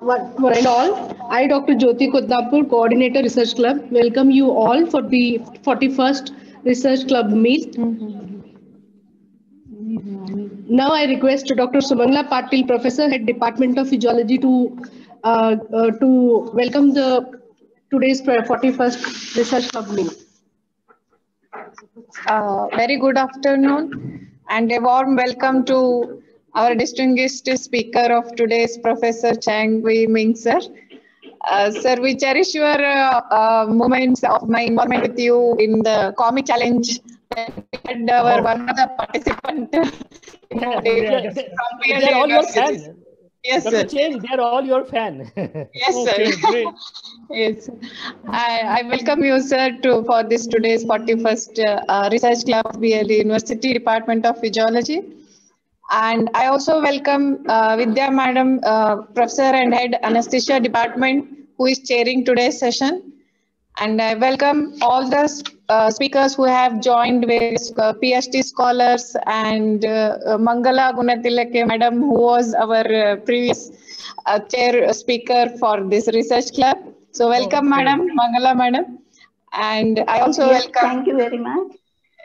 one, and all. I, Dr. Jyoti Kodapur, Coordinator Research Club, welcome you all for the 41st Research Club meet. Now I request Dr. Sumangala Patil, Professor, Head Department of Physiology, to uh, uh, to welcome the today's 41st Research Club meet. Uh, very good afternoon and a warm welcome to our distinguished speaker of today's Professor Cheng Hwee Ming sir. Uh, sir, we cherish your uh, uh, moments of my involvement with you in the comic challenge. And our one of the participant. Yeah, they're, they're, they're all your fans. Yes, Dr. sir. Chen, they're all your fan. Yes, Okay, sir. yes. I, I welcome you, sir, to for this today's 41st uh, uh, Research Club of BLDE University Department of Physiology. And I also welcome uh, Vidya Madam, uh, Professor and Head Anesthesia Department, who is chairing today's session. And I welcome all the uh, speakers who have joined, with uh, PhD scholars and uh, Mangala Gunatilake Madam, who was our uh, previous uh, chair speaker for this research club. So welcome, Okay. Madam, Mangala Madam. And I also Yes, welcome. thank you very much.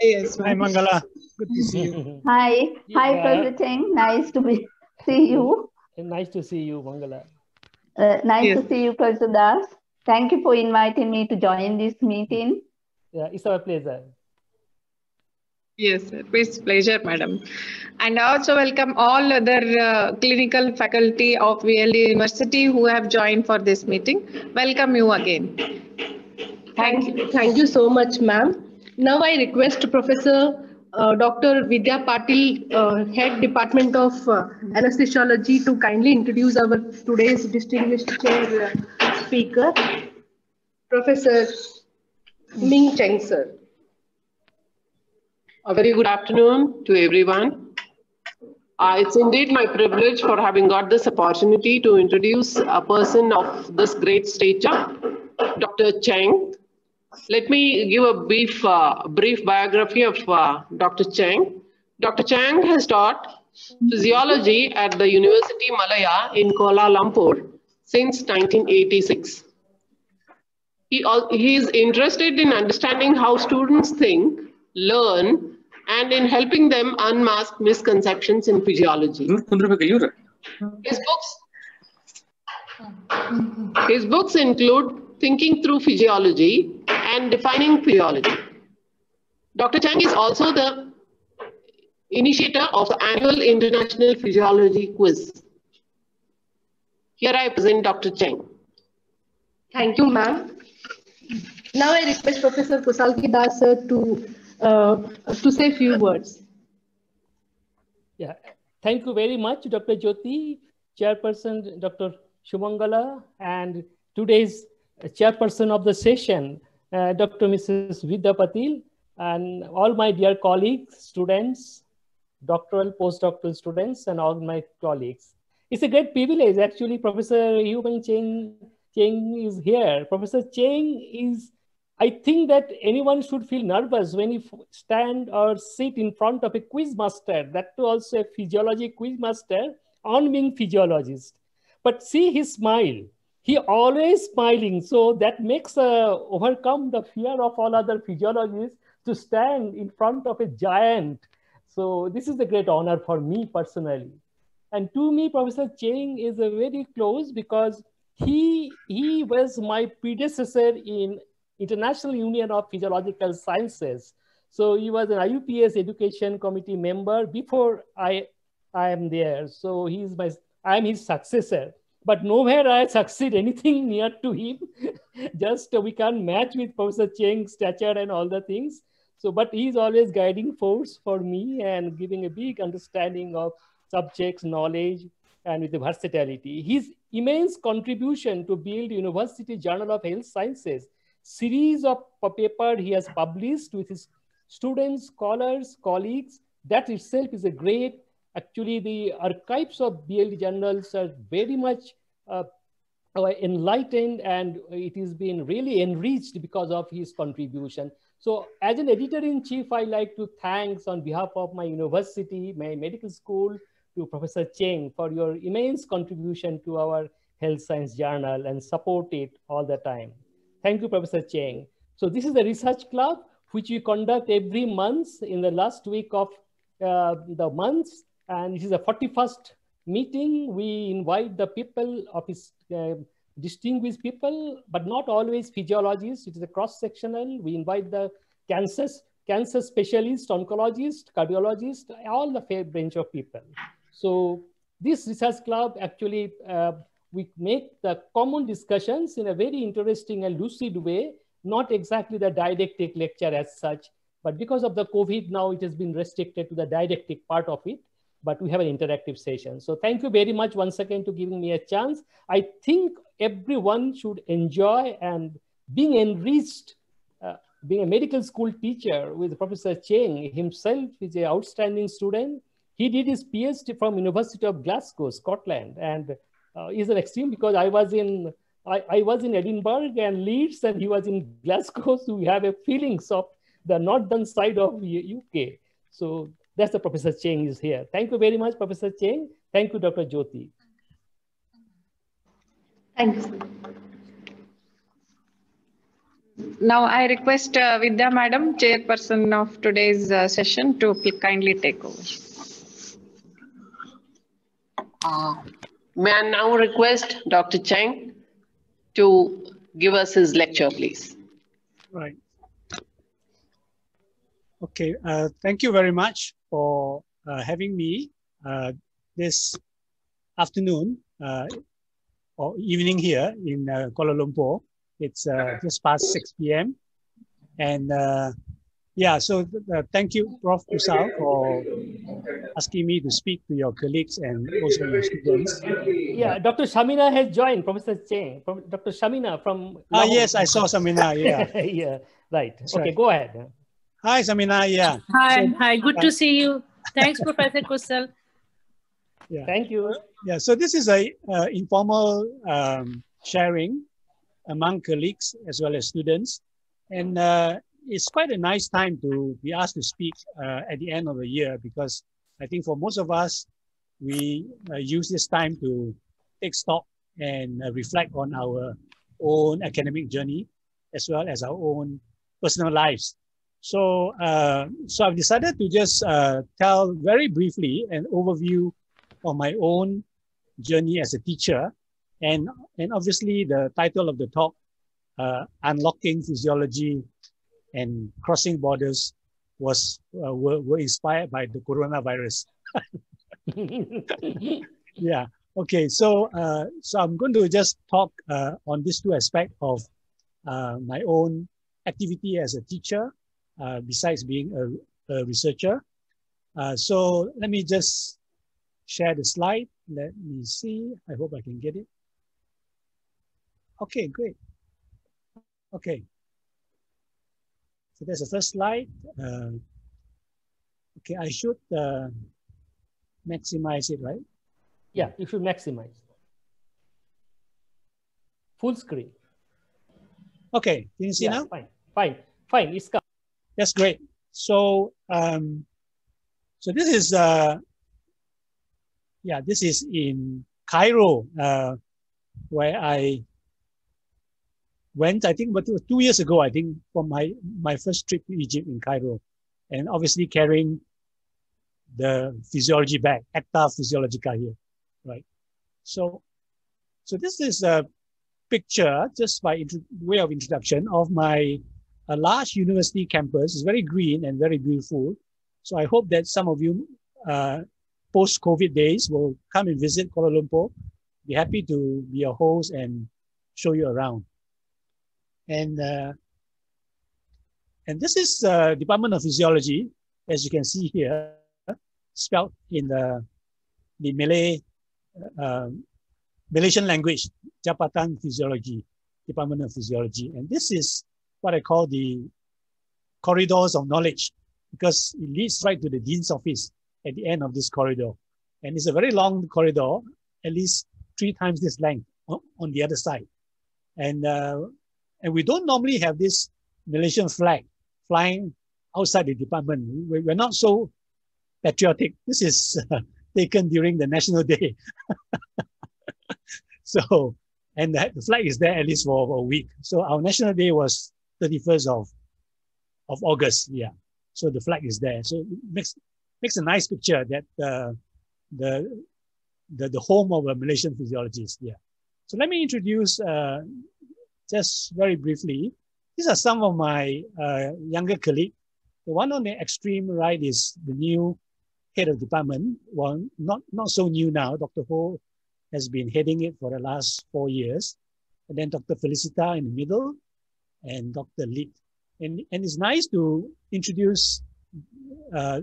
Yes, Hi. Mangala. Good to see you. Hi, hi, Yeah. Professor Cheng. Nice to be see you. nice to see you, Mangala. Uh, nice Yes. to see you, Professor Das. Thank you for inviting me to join this meeting. Yeah, it's our pleasure. Yes, sir. With pleasure, madam. And I also welcome all other uh, clinical faculty of BLDE University who have joined for this meeting. Welcome you again. Thank you. Thank you so much, ma'am. Now I request Professor uh, Dr. Vidya Patil, uh, Head Department of uh, Anesthesiology, to kindly introduce our today's distinguished chair uh, speaker, Professor Ming Cheng, sir. A very good afternoon to everyone. Uh, it's indeed my privilege for having got this opportunity to introduce a person of this great stature, Dr. Cheng. Let me give a brief, uh, brief biography of uh, Dr. Chang. Dr. Chang has taught physiology at the University Malaya in Kuala Lumpur since 1986. He, he is interested in understanding how students think, learn, and in helping them unmask misconceptions in physiology. His books, his books include Thinking Through Physiology and Defining Physiology. Dr. Chang is also the initiator of the annual International Physiology Quiz. Here I present Dr. Chang. Thank you, ma'am. Now I request Professor Kusal K. Das, sir, to, uh, to say a few words. Yeah, thank you very much, Dr. Jyoti, Chairperson Dr. Shumangala, and today's chairperson of the session, Uh, Dr. Mrs. Vidya Patil, and all my dear colleagues, students, doctoral, postdoctoral students, and all my colleagues. It's a great privilege. Actually, Professor Hwee Ming Cheng, Cheng is here. Professor Cheng is I think that anyone should feel nervous when you stand or sit in front of a quiz master, that too also a physiology quiz master on being physiologist. But see his smile. He always smiling. So that makes uh, overcome the fear of all other physiologists to stand in front of a giant. So this is a great honor for me personally. And to me, Professor Cheng is a very close because he, he was my predecessor in International Union of Physiological Sciences. So he was an IUPS Education Committee member before I, I am there. So he's my, I am his successor. But nowhere I succeed anything near to him. Just uh, we can't match with Professor Cheng's stature and all the things. So, but he's always guiding force for me and giving a big understanding of subjects, knowledge, and with the versatility. His immense contribution to BLDE University Journal of Health Sciences series of paper he has published with his students, scholars, colleagues. That itself is a great, actually the archives of BLDE journals are very much uh, enlightened and it has been really enriched because of his contribution. So as an editor-in-chief, I like to thanks on behalf of my university, my medical school, to Professor Cheng for your immense contribution to our health science journal and support it all the time. Thank you, Professor Cheng. So this is the research club, which we conduct every month in the last week of uh, the month. And this is the 41st meeting. We invite the people of his uh, distinguished people, but not always physiologists. It is a cross-sectional. We invite the cancer, cancer specialist, oncologist, cardiologist, all the fair range of people. So this research club actually, uh, we make the common discussions in a very interesting and lucid way, not exactly the didactic lecture as such, but because of the COVID now, it has been restricted to the didactic part of it but we have an interactive session. So thank you very much once again to giving me a chance. I think everyone should enjoy and being enriched, uh, being a medical school teacher with Professor Cheng himself is an outstanding student. He did his PhD from University of Glasgow, Scotland, and uh, is an extreme because I was in I, I was in Edinburgh and Leeds, and he was in Glasgow. So we have a feelings of the northern side of UK. So that's the Professor Cheng is here. Thank you very much, Professor Cheng. Thank you, Dr. Jyoti. Thanks. Now I request uh, Vidya Madam, chairperson of today's uh, session to kindly take over. Uh, may I now request Dr. Cheng to give us his lecture, please. Right. Okay, uh, thank you very much for uh, having me uh, this afternoon uh, or evening here in uh, Kuala Lumpur. It's uh, just past 6 p.m. And yeah, so thank you, Prof. Kusal, for asking me to speak to your colleagues and also your students. Yeah, Dr. Shamina has joined, Professor Cheng, Dr. Shamina from. Ah, yes, I saw Shamina, yeah. yeah, right. That's okay, right. go ahead. Hi, Samina. Yeah. Hi, So- hi, good to see you. Thanks, Professor Kusal. Yeah. Thank you. Yeah. So this is a uh, informal um, sharing among colleagues as well as students, and uh, it's quite a nice time to be asked to speak uh, at the end of the year because I think for most of us, we uh, use this time to take stock and uh, reflect on our own academic journey as well as our own personal lives. So, uh, so I've decided to just uh, tell very briefly an overview of my own journey as a teacher, and and obviously the title of the talk, uh, "Unlocking Physiology and Crossing Borders," was uh, were, were inspired by the coronavirus. Yeah. Okay. So, uh, so I'm going to just talk uh, on these two aspects of my own activity as a teacher, uh, besides being a, a researcher. Uh, so let me just share the slide. Let me see. I hope I can get it. Okay, great. Okay. So that's the first slide. Uh, okay, I should uh, maximize it, right? Yeah, if you should maximize. Full screen. Okay, can you see yeah, now? Fine, fine, fine. It's come. That's great. So, um, so this is, uh, yeah, this is in Cairo, uh, where I went, I think, but two years ago, I think, for my, my first trip to Egypt in Cairo. And obviously carrying the physiology bag, Acta Physiologica here, right? So, so this is a picture, just by way of introduction, of my a large university campus. It's very green and very beautiful. So I hope that some of you, uh, post-COVID days, will come and visit Kuala Lumpur. Be happy to be your host and show you around. And uh, and this is uh, Department of Physiology, as you can see here, spelled in the the Malay uh, Malaysian language, Jabatan Physiology, Department of Physiology. And this is what I call the corridors of knowledge because it leads right to the dean's office at the end of this corridor. And it's a very long corridor, at least three times this length on, the other side. And, uh, and we don't normally have this Malaysian flag flying outside the department. We- We're not so patriotic. This is uh, taken during the National Day. so, and the, the flag is there at least for, for a week. So our national day was 31st of, of August. Yeah. So the flag is there. So it makes, makes a nice picture that uh, the, the, the home of a Malaysian physiologist. Yeah. So let me introduce uh, just very briefly. These are some of my uh, younger colleagues. The one on the extreme right is the new head of department. Well, not, not so new now. Dr. Ho has been heading it for the last four years. And then Dr. Felicita in the middle and Dr. Lee. And, and it's nice to introduce uh,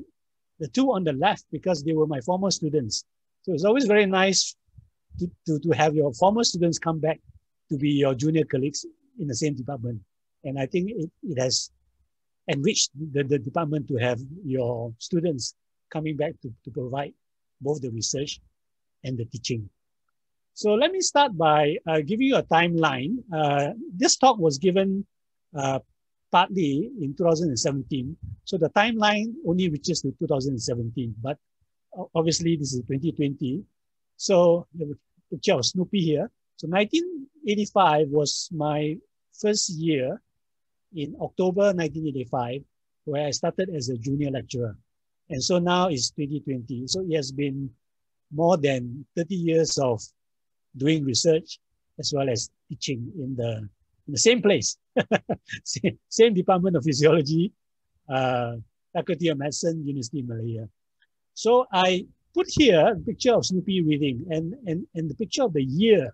the two on the left because they were my former students. So it's always very nice to, to, to have your former students come back to be your junior colleagues in the same department. And I think it, it has enriched the, the department to have your students coming back to, to provide both the research and the teaching. So let me start by uh, giving you a timeline. Uh, this talk was given Uh, partly in 2017. So the timeline only reaches to 2017, but obviously this is 2020. So the picture of Snoopy here. So 1985 was my first year in October 1985, where I started as a junior lecturer. And so now it's 2020. So it has been more than 30 years of doing research as well as teaching in the, the same place, same, same, department of physiology, uh, Faculty of Medicine, University of Malaya. So I put here a picture of Snoopy reading and, and, and the picture of the year.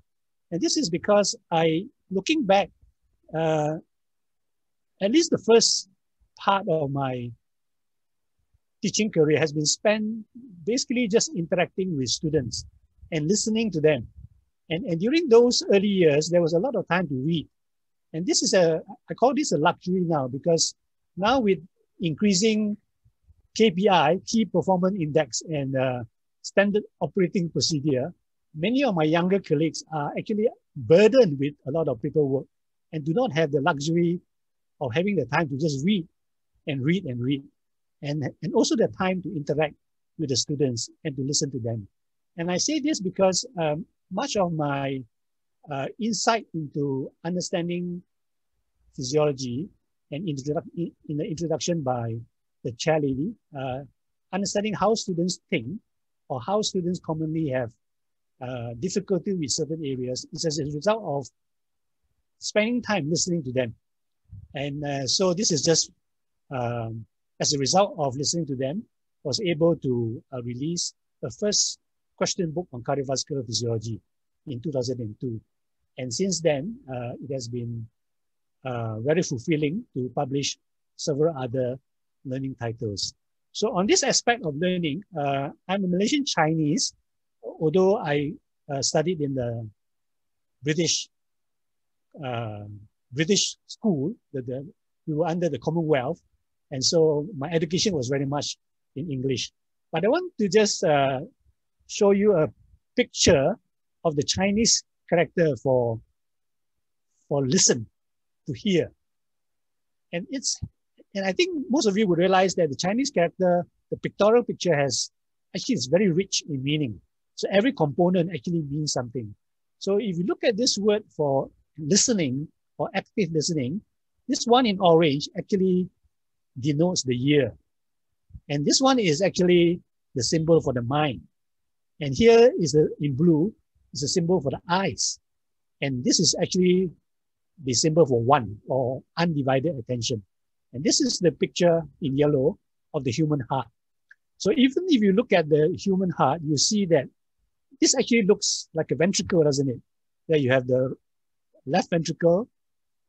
And this is because I, looking back, uh, at least the first part of my teaching career has been spent basically just interacting with students and listening to them. And, and during those early years, there was a lot of time to read. And this is a, I call this a luxury now because now with increasing KPI, key performance index and uh, standard operating procedure, many of my younger colleagues are actually burdened with a lot of paperwork and do not have the luxury of having the time to just read and read and read and, and also the time to interact with the students and to listen to them. And I say this because um, much of my uh, insight into understanding physiology and in the introduction by the chair lady, uh, understanding how students think or how students commonly have uh, difficulty with certain areas is as a result of spending time listening to them. And uh, so this is just um, as a result of listening to them, was able to uh, release the first question book on cardiovascular physiology in 2002. And since then, uh, it has been uh, very fulfilling to publish several other learning titles. So on this aspect of learning, uh, I'm a Malaysian Chinese, although I uh, studied in the British um, British school, the, the, we were under the Commonwealth, and so my education was very much in English. But I want to just uh, show you a picture of the Chinese character for, for listen, to hear. And it's, and I think most of you would realize that the Chinese character, the pictorial picture has, actually is very rich in meaning. So every component actually means something. So if you look at this word for listening or active listening, this one in orange actually denotes the year. And this one is actually the symbol for the mind. And here is the, in blue, is a symbol for the eyes. And this is actually the symbol for one or undivided attention. And this is the picture in yellow of the human heart. So even if you look at the human heart, you see that this actually looks like a ventricle, doesn't it? There you have the left ventricle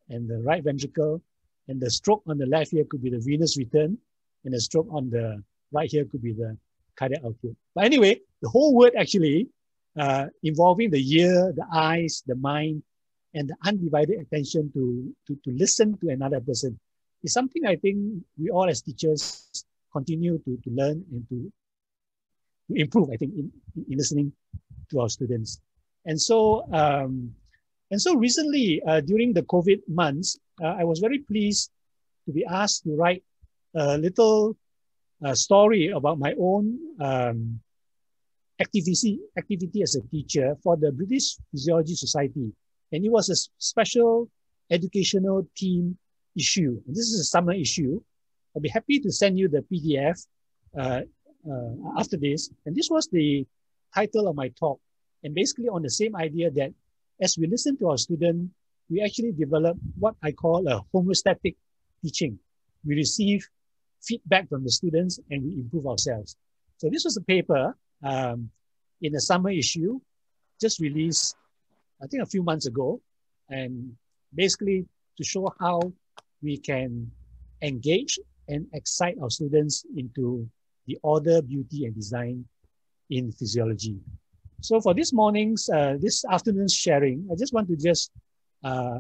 and the right ventricle and the stroke on the left here could be the venous return, and the stroke on the right here could be the cardiac output. But anyway, the whole word actually uh, involving the ear, the eyes, the mind, and the undivided attention to, to, to listen to another person is something I think we all as teachers continue to, to learn and to, to improve, I think, in, in listening to our students. And so, um, and so recently, uh, during the COVID months, uh, I was very pleased to be asked to write a little uh, story about my own um, activity, activity as a teacher for the British Physiology Society And it was a special educational team issue. And this is a summer issue. I'll be happy to send you the PDF uh, uh, after this. And this was the title of my talk. And basically on the same idea that as we listen to our student, we actually develop what I call a homeostatic teaching. We receive feedback from the students and we improve ourselves. So this was a paper um, in the summer issue, just released, I think a few months ago, and basically to show how we can engage and excite our students into the order, beauty, and design in physiology. So for this morning's, uh, this afternoon's sharing, I just want to just, uh,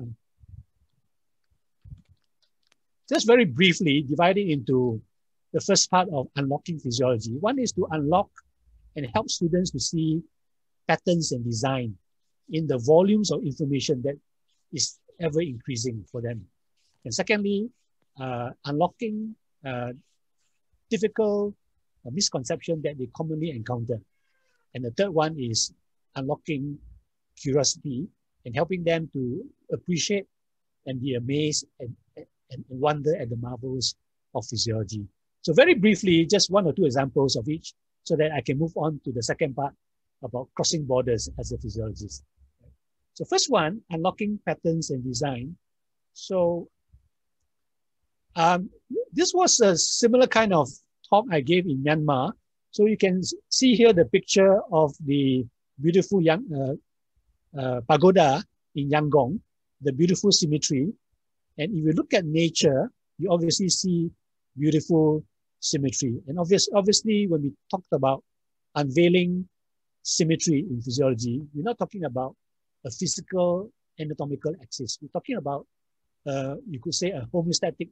just very briefly divide it into the first part of unlocking physiology. One is to unlock and help students to see patterns and design in the volumes of information that is ever increasing for them. And secondly, uh, unlocking uh, difficult uh, misconception that they commonly encounter. And the third one is unlocking curiosity and helping them to appreciate and be amazed and, and wonder at the marvels of physiology. So very briefly, just one or two examples of each so that I can move on to the second part about crossing borders as a physiologist. So first one, unlocking patterns and design. So um, this was a similar kind of talk I gave in Myanmar. So you can see here the picture of the beautiful young, uh, uh, pagoda in Yangon, the beautiful symmetry. And if you look at nature, you obviously see beautiful symmetry. And obvious, obviously, when we talked about unveiling symmetry in physiology, we're not talking about a physical anatomical axis. We're talking about, uh, you could say, a homeostatic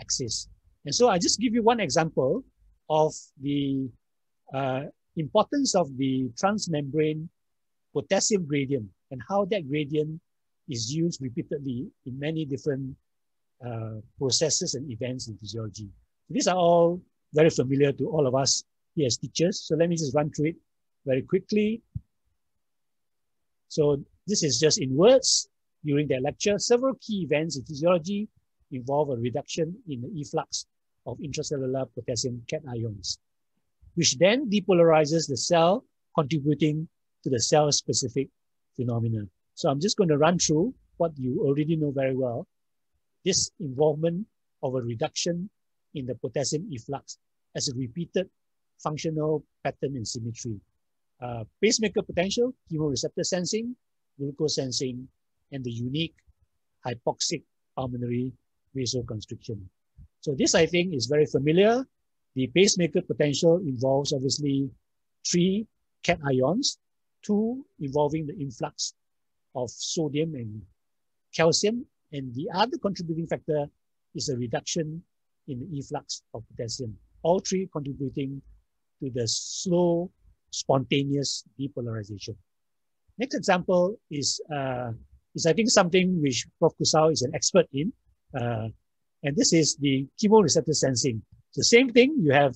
axis. And so I just give you one example of the uh, importance of the transmembrane potassium gradient and how that gradient is used repeatedly in many different uh, processes and events in physiology. These are all very familiar to all of us here as teachers. So let me just run through it very quickly. So this is just in words during their lecture. Several key events in physiology involve a reduction in the efflux of intracellular potassium cations, which then depolarizes the cell, contributing to the cell-specific phenomena. So I'm just going to run through what you already know very well. This involvement of a reduction in the potassium efflux as a repeated functional pattern and symmetry. Uh, pacemaker potential, chemoreceptor sensing, glucose sensing, and the unique hypoxic pulmonary vasoconstriction. So this, I think, is very familiar. The pacemaker potential involves obviously three cations, two involving the influx of sodium and calcium, and the other contributing factor is a reduction in the efflux of potassium. All three contributing to the slow, spontaneous depolarization. Next example is, uh, is I think something which Prof. Kusal is an expert in, uh, and this is the chemoreceptor sensing. The same thing, you have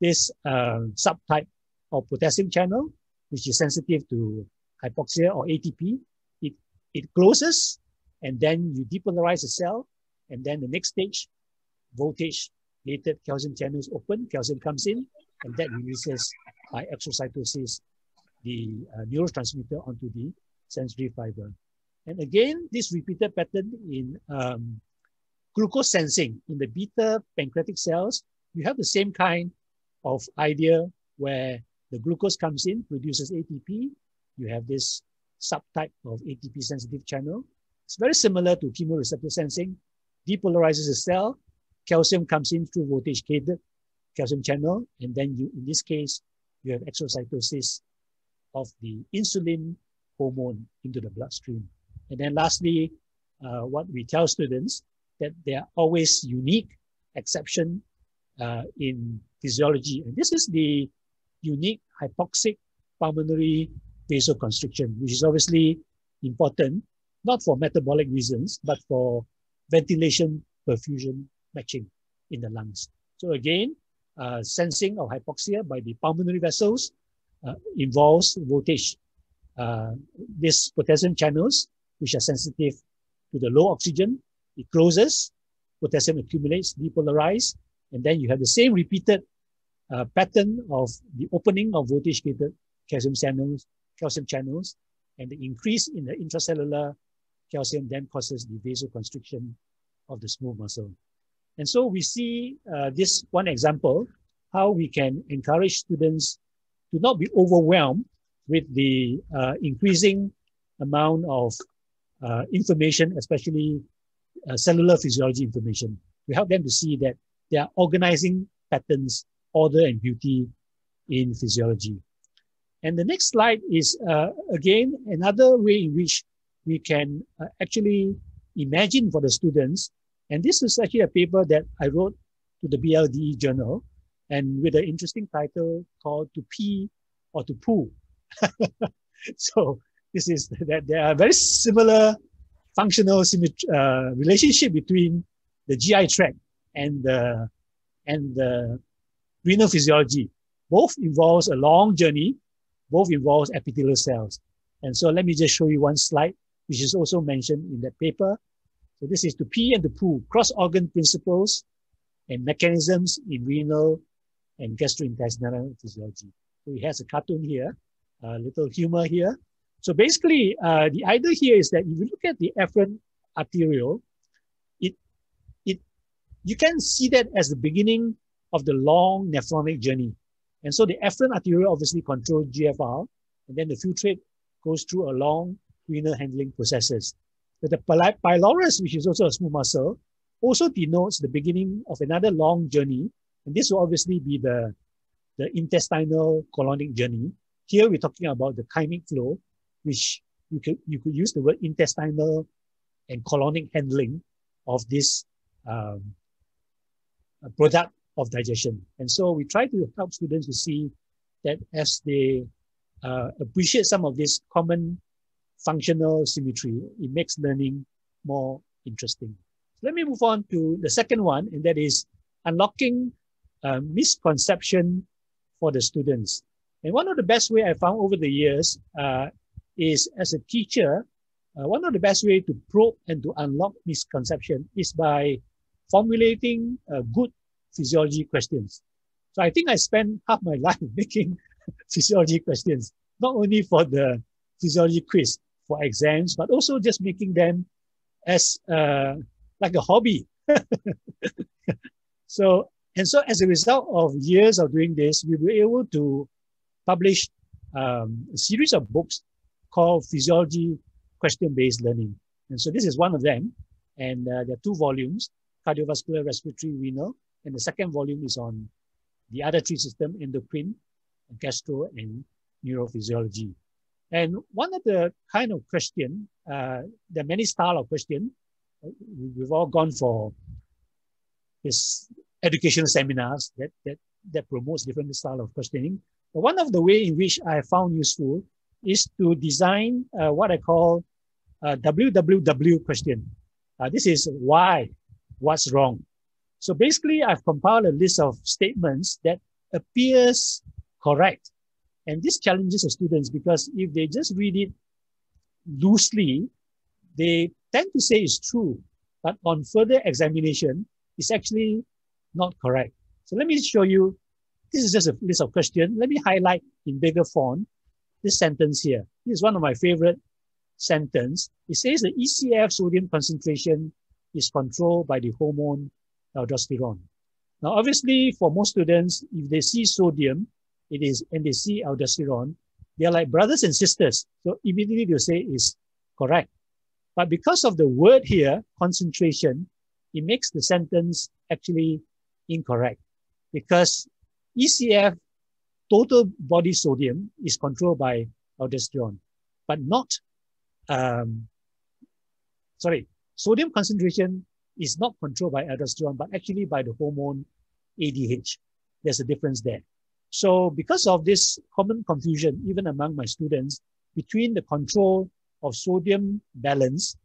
this uh, subtype of potassium channel, which is sensitive to hypoxia or ATP. It, it closes, and then you depolarize the cell, and then the next stage, voltage gated calcium channels open, calcium comes in, and that releases by exocytosis the uh, neurotransmitter onto the sensory fiber. And again, this repeated pattern in um, glucose sensing in the beta pancreatic cells, you have the same kind of idea where the glucose comes in, produces ATP. You have this subtype of ATP sensitive channel. It's very similar to chemoreceptor sensing, depolarizes the cell, calcium comes in through voltage gated calcium channel, and then you, in this case, you have exocytosis of the insulin hormone into the bloodstream. And then lastly, uh, what we tell students that there are always unique exception uh, in physiology. And this is the unique hypoxic pulmonary vasoconstriction, which is obviously important, not for metabolic reasons, but for ventilation perfusion matching in the lungs. So again, uh, sensing of hypoxia by the pulmonary vessels uh, involves voltage. Uh, these potassium channels which are sensitive to the low oxygen. It closes, potassium accumulates, depolarize, and then you have the same repeated uh, pattern of the opening of voltage gated calcium channels, calcium channels, and the increase in the intracellular calcium then causes the vasoconstriction of the smooth muscle. And so we see uh, this one example, how we can encourage students to not be overwhelmed with the uh, increasing amount of uh, information, especially uh, cellular physiology information. We help them to see that there are organizing patterns, order and beauty in physiology. And the next slide is, uh, again, another way in which we can uh, actually imagine for the students. And this is actually a paper that I wrote to the BLDE journal and with an interesting title called To Pee or To Poo. so this is that there are very similar functional uh, relationship between the GI tract and the, and the renal physiology. Both involves a long journey, both involves epithelial cells. And so let me just show you one slide, which is also mentioned in that paper. So this is to pee and to poo, cross-organ principles and mechanisms in renal and gastrointestinal physiology. So he has a cartoon here, a little humor here. So basically, uh, the idea here is that if you look at the afferent arteriole, it, it, you can see that as the beginning of the long nephronic journey. And so the afferent arteriole obviously controls GFR, and then the filtrate goes through a long renal handling processes. But the pylorus, which is also a smooth muscle, also denotes the beginning of another long journey. And this will obviously be the, the intestinal colonic journey. Here we're talking about the chymic flow, which you could, you could use the word intestinal and colonic handling of this um, product of digestion. And so we try to help students to see that as they uh, appreciate some of this common functional symmetry, it makes learning more interesting. Let me move on to the second one, and that is unlocking uh, misconception for the students. And one of the best way I found over the years uh, is as a teacher, uh, one of the best way to probe and to unlock misconception is by formulating uh, good physiology questions. So I think I spent half my life making physiology questions, not only for the physiology quiz for exams, but also just making them as uh, like a hobby. so and so as a result of years of doing this, we were able to publish um, a series of books called Physiology Question-Based Learning. And so this is one of them. And uh, there are two volumes, cardiovascular, respiratory, renal. And the second volume is on the other three system, endocrine, gastro, and neurophysiology. And one of the kind of question, uh, there are many style of question. We've all gone for this educational seminars that, that, that promotes different style of questioning. But one of the way in which I found useful is to design uh, what I call a WWW question. Uh, this is why, what's wrong. So basically, I've compiled a list of statements that appears correct. And this challenges the students because if they just read it loosely, they tend to say it's true, but on further examination, it's actually not correct. So let me show you. This is just a list of questions. Let me highlight in bigger font this sentence here. This is one of my favorite sentence. It says the ECF sodium concentration is controlled by the hormone aldosterone. Now, obviously, for most students, if they see sodium, it is, and they see aldosterone, they're like brothers and sisters. So immediately they'll say is correct. But because of the word here, concentration, it makes the sentence actually incorrect because ECF total body sodium is controlled by aldosterone, but not, um, sorry, sodium concentration is not controlled by aldosterone, but actually by the hormone ADH. There's a difference there. So because of this common confusion, even among my students, between the control of sodium balance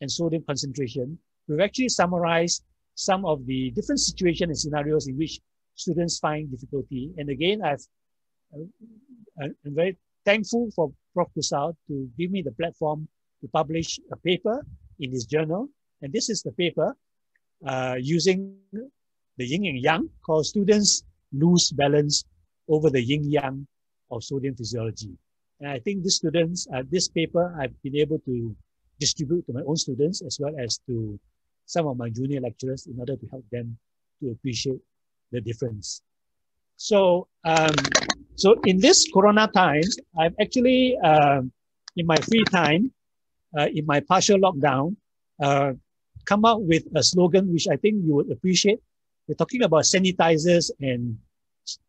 and sodium concentration, we've actually summarized some of the different situations and scenarios in which students find difficulty. And again, I've, uh, I'm very thankful for Prof. Kusal to give me the platform to publish a paper in his journal. And this is the paper uh, using the yin and yang called Students Lose Balance over the yin yang of sodium physiology. And I think these students, uh, this paper, I've been able to distribute to my own students as well as to some of my junior lecturers in order to help them to appreciate the difference. So, um, so in this Corona times, I've actually, uh, in my free time, uh, in my partial lockdown, uh, come up with a slogan which I think you would appreciate. We're talking about sanitizers and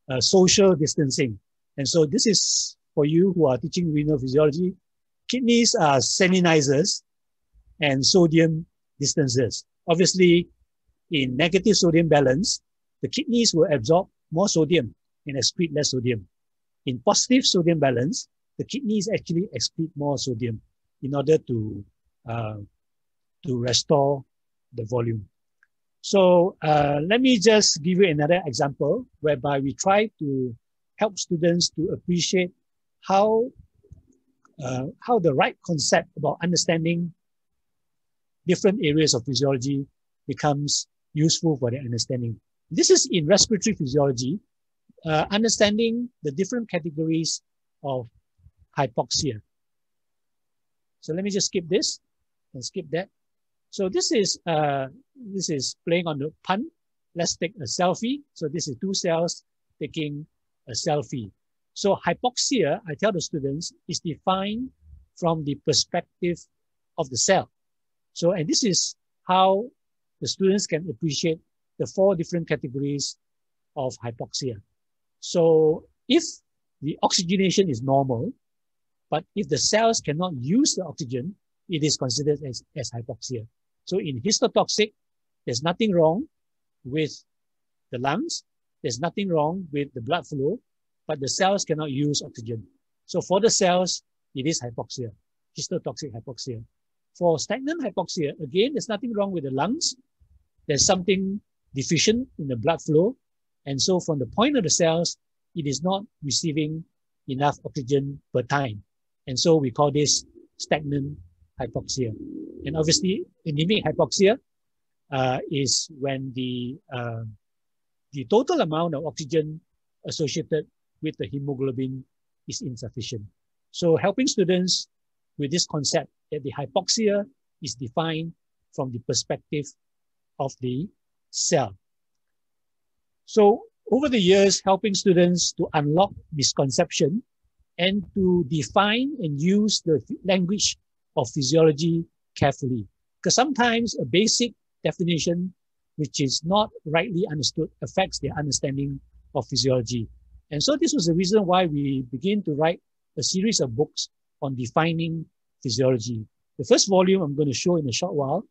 uh, social distancing. And so this is for you who are teaching renal physiology. Kidneys are salinizers and sodium distancers. Obviously, in negative sodium balance, the kidneys will absorb more sodium and excrete less sodium. In positive sodium balance, the kidneys actually excrete more sodium in order to, uh, to restore the volume. So uh, let me just give you another example whereby we try to help students to appreciate how, uh, how the right concept about understanding different areas of physiology becomes useful for their understanding. This is in respiratory physiology, uh, understanding the different categories of hypoxia. So let me just skip this and skip that. So this is uh, this is playing on the pun. Let's take a selfie. So this is two cells taking a selfie. So hypoxia, I tell the students, is defined from the perspective of the cell. So, and this is how the students can appreciate the four different categories of hypoxia. So if the oxygenation is normal, but if the cells cannot use the oxygen, it is considered as, as hypoxia. So in histotoxic, there's nothing wrong with the lungs. There's nothing wrong with the blood flow, but the cells cannot use oxygen. So for the cells, it is hypoxia, histotoxic hypoxia. For stagnant hypoxia, again, there's nothing wrong with the lungs. There's something deficient in the blood flow. And so from the point of the cells, it is not receiving enough oxygen per time. And so we call this stagnant hypoxia. And obviously, anemic hypoxia uh, is when the, uh, the total amount of oxygen associated with the hemoglobin is insufficient. So helping students with this concept that the hypoxia is defined from the perspective of the cell. So over the years, helping students to unlock misconception and to define and use the language of physiology carefully. Because sometimes a basic definition, which is not rightly understood, affects their understanding of physiology. And so this was the reason why we began to write a series of books on defining physiology. The first volume I'm going to show in a short while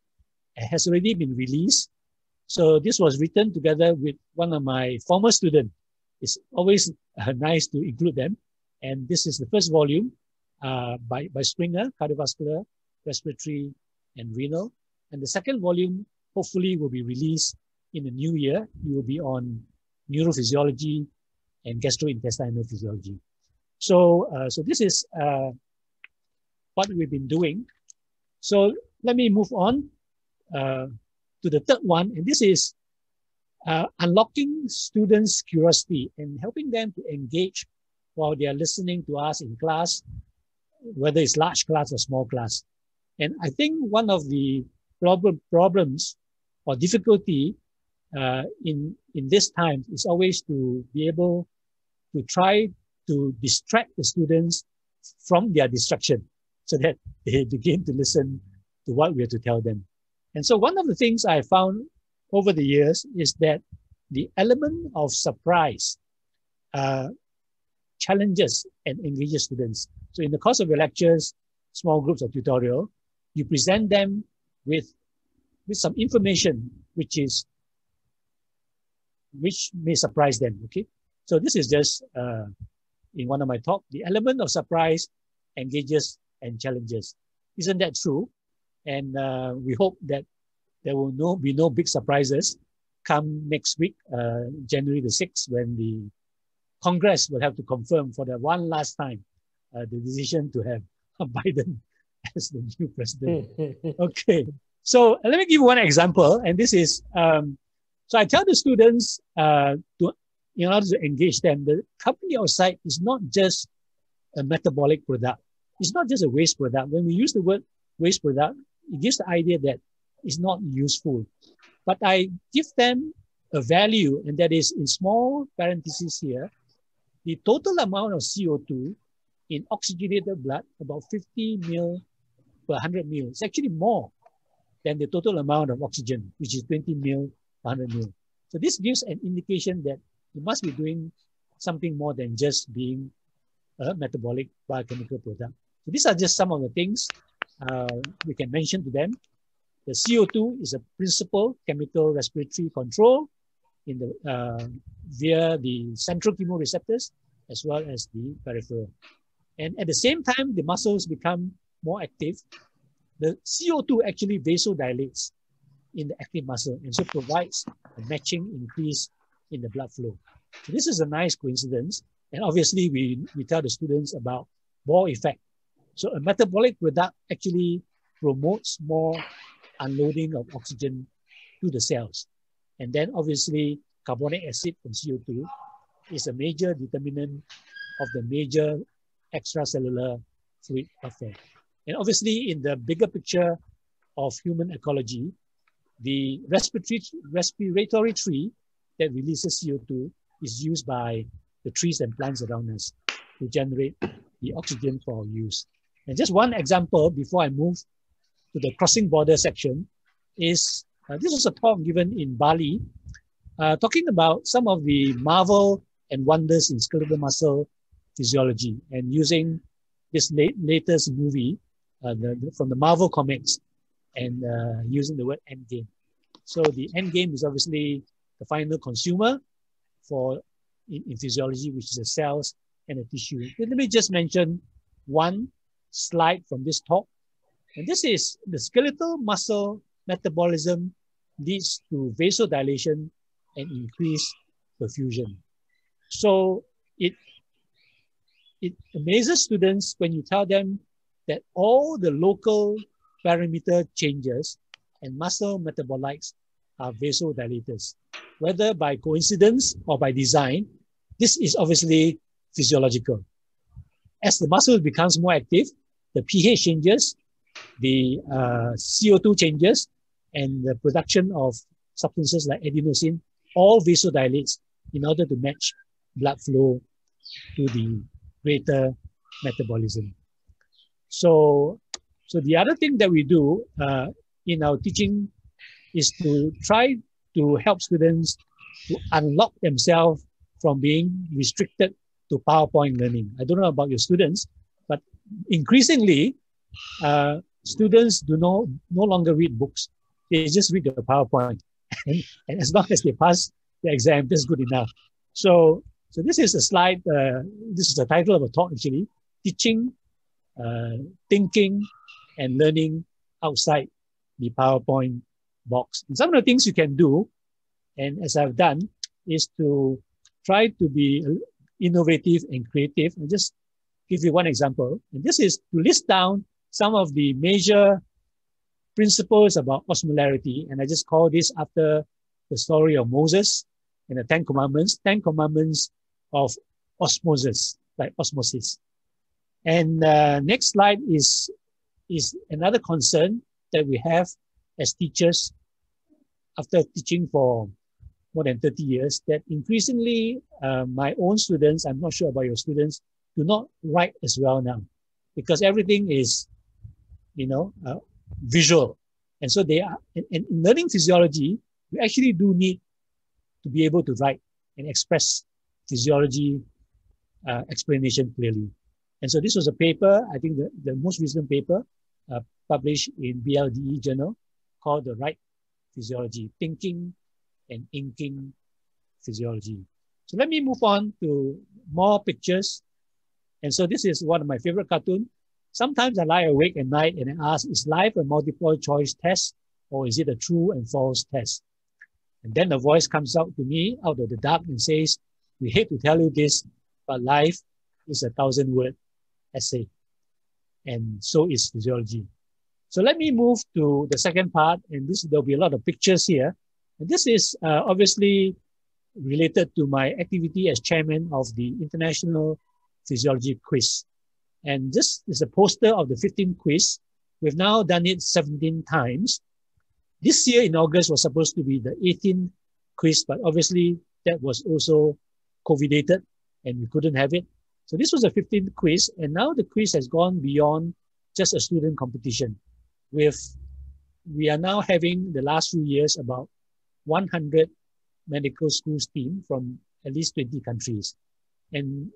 has already been released. So this was written together with one of my former students. It's always uh, nice to include them. And this is the first volume uh, by, by Springer, cardiovascular, respiratory, and renal. And the second volume hopefully will be released in the new year. It will be on neurophysiology and gastrointestinal physiology. So, uh, so this is uh, what we've been doing. So let me move on uh, to the third one. And this is uh, unlocking students' curiosity and helping them to engage while they are listening to us in class, whether it's large class or small class. And I think one of the problem, problems or difficulty uh, in, in this time is always to be able to try to distract the students from their distraction so that they begin to listen to what we have to tell them. And so one of the things I found over the years is that the element of surprise uh, challenges and engages students. So in the course of your lectures, small groups or tutorial, you present them with, with some information which is which may surprise them. Okay, so this is just uh, in one of my talk. The element of surprise engages and challenges. Isn't that true? And uh, we hope that there will no, be no big surprises come next week, uh, January the 6th, when the Congress will have to confirm for the one last time uh, the decision to have Biden as the new president. okay, so let me give you one example, and this is um, so I tell the students uh, to in order to engage them, the carbon dioxide is not just a metabolic product. It's not just a waste product. When we use the word waste product, it gives the idea that it's not useful. But I give them a value, and that is in small parentheses here, the total amount of CO2 in oxygenated blood, about 50 mil per 100 mil. It's actually more than the total amount of oxygen, which is 20 mil per 100 mil. So this gives an indication that you must be doing something more than just being a metabolic biochemical product. So these are just some of the things uh, we can mention to them. The CO2 is a principal chemical respiratory control in the uh, via the central chemoreceptors as well as the peripheral. And at the same time, the muscles become more active. The CO2 actually vasodilates in the active muscle and so provides a matching increase in the blood flow. So this is a nice coincidence. And obviously we, we tell the students about Bohr effect. So a metabolic product actually promotes more unloading of oxygen to the cells. And then obviously carbonic acid from CO2 is a major determinant of the major extracellular fluid effect. And obviously in the bigger picture of human ecology, the respiratory, respiratory tree that releases CO2 is used by the trees and plants around us to generate the oxygen for our use. And just one example before I move to the crossing border section is uh, this was a talk given in Bali, uh, talking about some of the marvel and wonders in skeletal muscle physiology and using this late, latest movie uh, the, from the Marvel comics and uh, using the word endgame. So the endgame is obviously the final consumer for in, in physiology, which is the cells and the tissue. Let me just mention one slide from this talk. And this is the skeletal muscle metabolism leads to vasodilation and increased perfusion. So it, it amazes students when you tell them that all the local parameter changes and muscle metabolites are vasodilators whether by coincidence or by design, this is obviously physiological. As the muscle becomes more active, the pH changes, the uh, CO2 changes, and the production of substances like adenosine all vasodilates in order to match blood flow to the greater metabolism. So, so the other thing that we do uh, in our teaching is to try to help students to unlock themselves from being restricted to PowerPoint learning. I don't know about your students, but increasingly, uh, students do no, no longer read books. They just read the PowerPoint. and, and as long as they pass the exam, that's good enough. So, so this is a slide, uh, this is the title of a talk actually, teaching, uh, thinking, and learning outside the PowerPoint box. And some of the things you can do, and as I've done, is to try to be innovative and creative. I'll just give you one example. And this is to list down some of the major principles about osmolarity. And I just call this after the story of Moses and the Ten Commandments, Ten Commandments of osmosis, like osmosis. And uh, next slide is, is another concern that we have as teachers after teaching for more than 30 years that increasingly uh, my own students, I'm not sure about your students, do not write as well now because everything is, you know, uh, visual. And so they are, and, and in learning physiology, we actually do need to be able to write and express physiology uh, explanation clearly. And so this was a paper, I think the, the most recent paper uh, published in BLDE journal called the right physiology, thinking and inking physiology. So let me move on to more pictures. And so this is one of my favorite cartoons. Sometimes I lie awake at night and I ask, is life a multiple choice test or is it a true and false test? And then the voice comes out to me out of the dark and says, we hate to tell you this, but life is a thousand word essay. and so is physiology. So let me move to the second part, and this there'll be a lot of pictures here. And this is uh, obviously related to my activity as chairman of the International Physiology Quiz. And this is a poster of the 15th quiz. We've now done it 17 times. This year in August was supposed to be the 18th quiz, but obviously that was also COVIDated and we couldn't have it. So this was a 15th quiz, and now the quiz has gone beyond just a student competition. With we are now having the last few years about 100 medical schools team from at least 20 countries. And,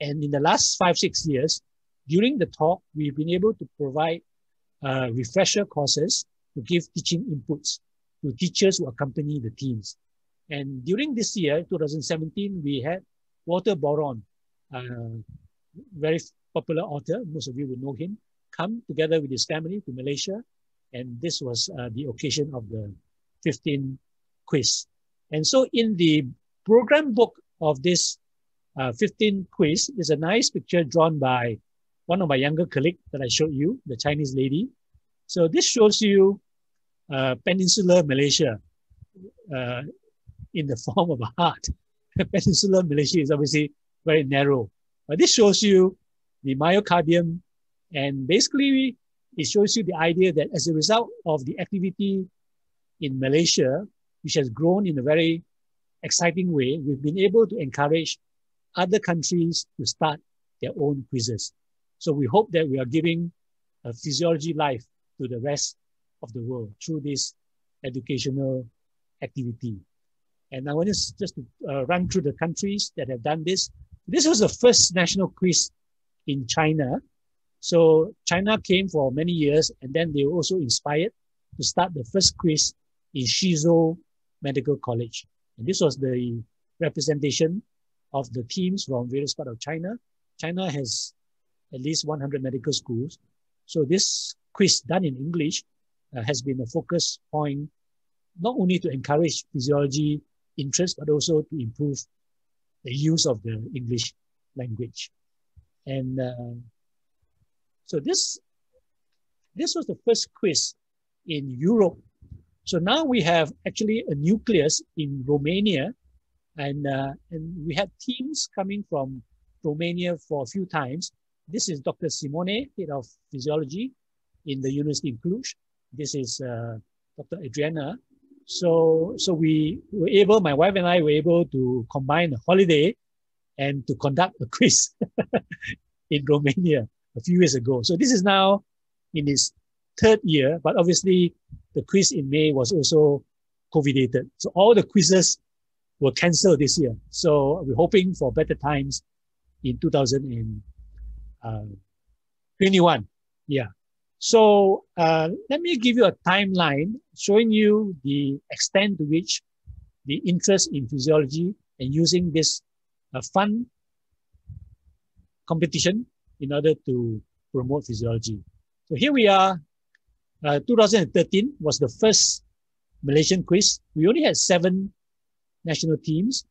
and in the last five, six years, during the talk, we've been able to provide uh, refresher courses to give teaching inputs to teachers who accompany the teams. And during this year, 2017, we had Walter Boron, very popular author, most of you would know him, come together with his family to Malaysia. And this was uh, the occasion of the 15 quiz. And so in the program book of this uh, 15 quiz is a nice picture drawn by one of my younger colleagues that I showed you, the Chinese lady. So this shows you uh, peninsular Malaysia uh, in the form of a heart. peninsular Malaysia is obviously very narrow. But this shows you the myocardium and basically it shows you the idea that as a result of the activity in Malaysia, which has grown in a very exciting way, we've been able to encourage other countries to start their own quizzes. So we hope that we are giving a physiology life to the rest of the world through this educational activity. And I want to just to, uh, run through the countries that have done this. This was the first national quiz in China. So China came for many years, and then they were also inspired to start the first quiz in Shizhou Medical College. And this was the representation of the teams from various parts of China. China has at least 100 medical schools. So this quiz done in English uh, has been a focus point, not only to encourage physiology interest, but also to improve the use of the English language. And uh, so this, this was the first quiz in Europe so now we have actually a nucleus in Romania, and, uh, and we had teams coming from Romania for a few times. This is Dr. Simone, head of physiology in the University in Cluj. This is uh, Dr. Adriana. So, so we were able, my wife and I were able to combine a holiday and to conduct a quiz in Romania a few years ago. So this is now in its third year, but obviously the quiz in May was also COVIDated. So all the quizzes were cancelled this year. So we're hoping for better times in 2021. Uh, yeah. So uh, let me give you a timeline showing you the extent to which the interest in physiology and using this uh, fun competition in order to promote physiology. So here we are uh, 2013 was the first Malaysian quiz. We only had seven national teams.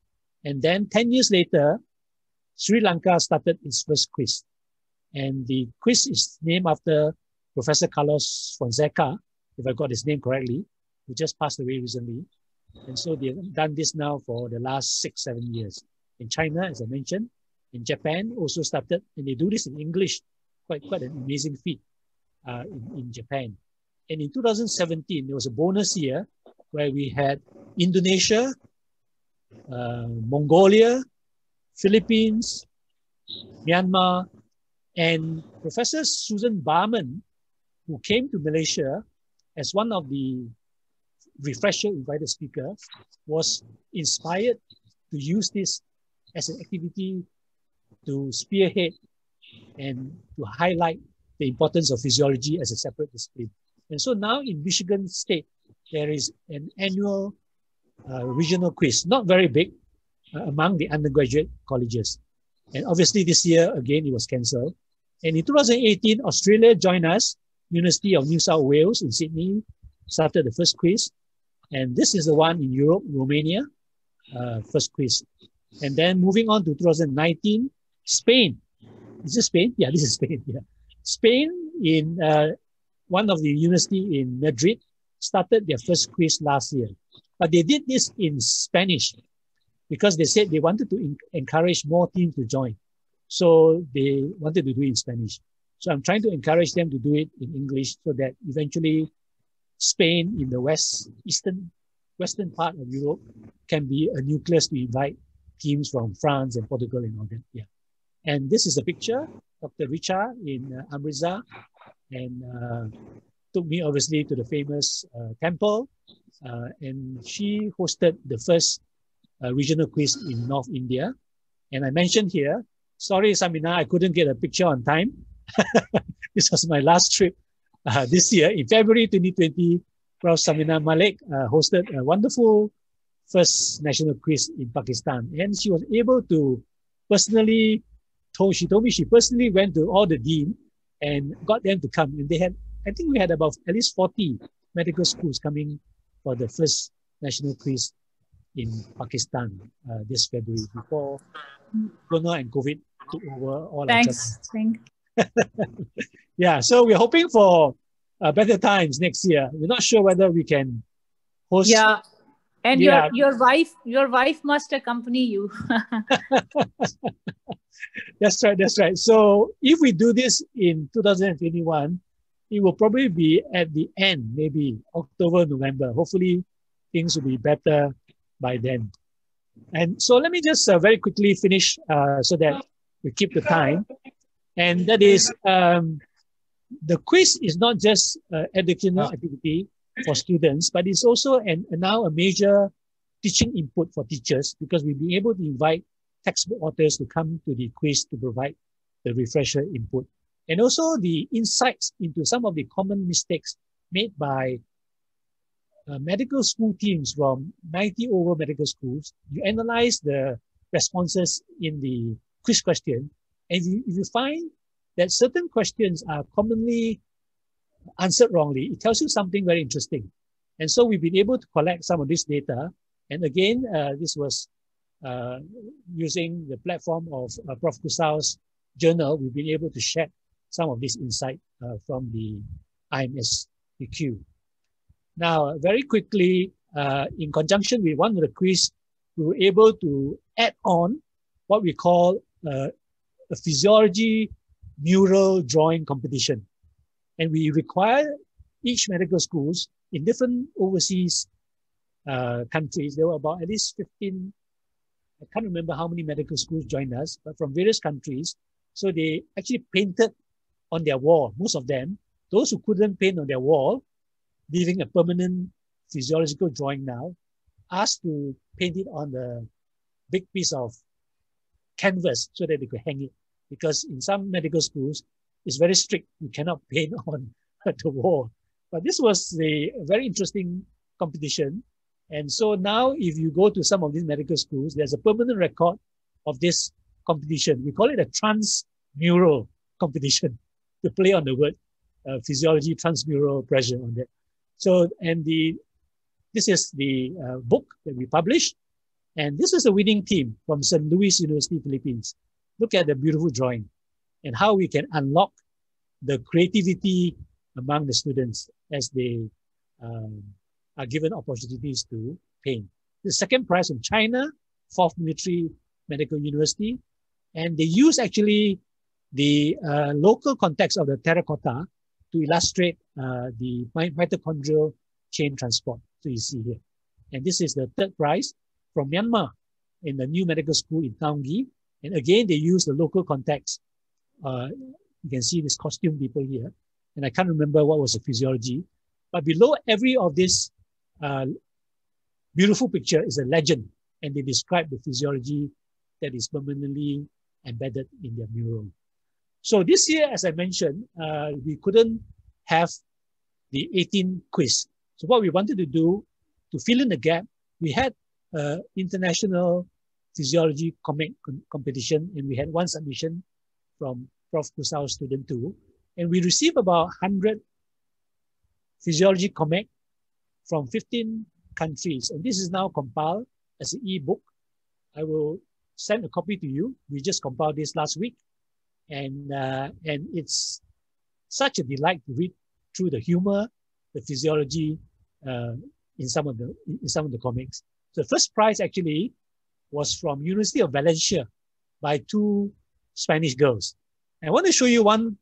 And then 10 years later, Sri Lanka started its first quiz. And the quiz is named after Professor Carlos Fonseka, if I got his name correctly, who just passed away recently. And so they've done this now for the last six, seven years. In China, as I mentioned, in Japan also started, and they do this in English, quite, quite an amazing feat uh, in, in Japan. And in 2017, there was a bonus year where we had Indonesia, uh, Mongolia, Philippines, Myanmar, and Professor Susan Barman, who came to Malaysia as one of the refresher invited speakers, was inspired to use this as an activity to spearhead and to highlight the importance of physiology as a separate discipline. And so now in Michigan State, there is an annual uh, regional quiz, not very big, uh, among the undergraduate colleges. And obviously this year, again, it was cancelled. And in 2018, Australia joined us, University of New South Wales in Sydney, started the first quiz. And this is the one in Europe, Romania, uh, first quiz. And then moving on to 2019, Spain. Is this Spain? Yeah, this is Spain. Yeah. Spain in uh, one of the university in Madrid started their first quiz last year, but they did this in Spanish because they said they wanted to encourage more teams to join. So they wanted to do it in Spanish. So I'm trying to encourage them to do it in English so that eventually Spain in the west, eastern, western part of Europe can be a nucleus to invite teams from France and Portugal and all that. Yeah. And this is a picture, of Dr. Richard in uh, Amritsar, and uh, took me obviously to the famous uh, temple. Uh, and she hosted the first uh, regional quiz in North India. And I mentioned here, sorry, Samina, I couldn't get a picture on time. this was my last trip uh, this year. In February 2020, Prof. Samina Malik hosted a wonderful first national quiz in Pakistan. And she was able to personally told, she told me she personally went to all the dean and got them to come. And they had, I think we had about at least 40 medical schools coming for the first national quiz in Pakistan uh, this February before Corona and COVID took over all Thanks. Thanks. yeah, so we're hoping for uh, better times next year. We're not sure whether we can host. Yeah. And yeah. your your wife your wife must accompany you. That's right that's right. So if we do this in 2021 it will probably be at the end maybe october november. Hopefully things will be better by then. And so let me just uh, very quickly finish uh, so that we keep the time and that is um, the quiz is not just uh, educational activity for students, but it's also an, now a major teaching input for teachers because we'll be able to invite textbook authors to come to the quiz to provide the refresher input. And also the insights into some of the common mistakes made by uh, medical school teams from 90 over medical schools. You analyze the responses in the quiz question, and if you find that certain questions are commonly answered wrongly, it tells you something very interesting. And so we've been able to collect some of this data. And again, uh, this was uh, using the platform of uh, Prof. Kusal's journal. We've been able to share some of this insight uh, from the IMSPQ. Now, very quickly, uh, in conjunction with one of the quiz, we were able to add on what we call uh, a physiology mural drawing competition. And we require each medical schools in different overseas uh, countries, there were about at least 15, I can't remember how many medical schools joined us, but from various countries. So they actually painted on their wall, most of them, those who couldn't paint on their wall, leaving a permanent physiological drawing now, asked to paint it on the big piece of canvas so that they could hang it. Because in some medical schools, it's very strict. You cannot paint on the wall. But this was a very interesting competition. And so now if you go to some of these medical schools, there's a permanent record of this competition. We call it a transmural competition to play on the word uh, physiology, transmural pressure on that. So, and the, this is the uh, book that we published. And this is a winning team from St. Louis University, Philippines. Look at the beautiful drawing and how we can unlock the creativity among the students as they um, are given opportunities to paint. The second prize from China, Fourth Military Medical University, and they use actually the uh, local context of the terracotta to illustrate uh, the mitochondrial chain transport. So you see here. And this is the third prize from Myanmar in the new medical school in Taunggyi. And again, they use the local context uh, you can see this costume people here. And I can't remember what was the physiology. But below every of this uh, beautiful picture is a legend. And they describe the physiology that is permanently embedded in their mural. So this year, as I mentioned, uh, we couldn't have the 18 quiz. So what we wanted to do to fill in the gap, we had uh, international physiology comic competition and we had one submission from Prof. Kusal student too. And we received about 100 physiology comic from 15 countries. And this is now compiled as an e-book. I will send a copy to you. We just compiled this last week. And, uh, and it's such a delight to read through the humor, the physiology uh, in some of the in some of the comics. The first prize actually was from University of Valencia by two Spanish girls. I want to show you one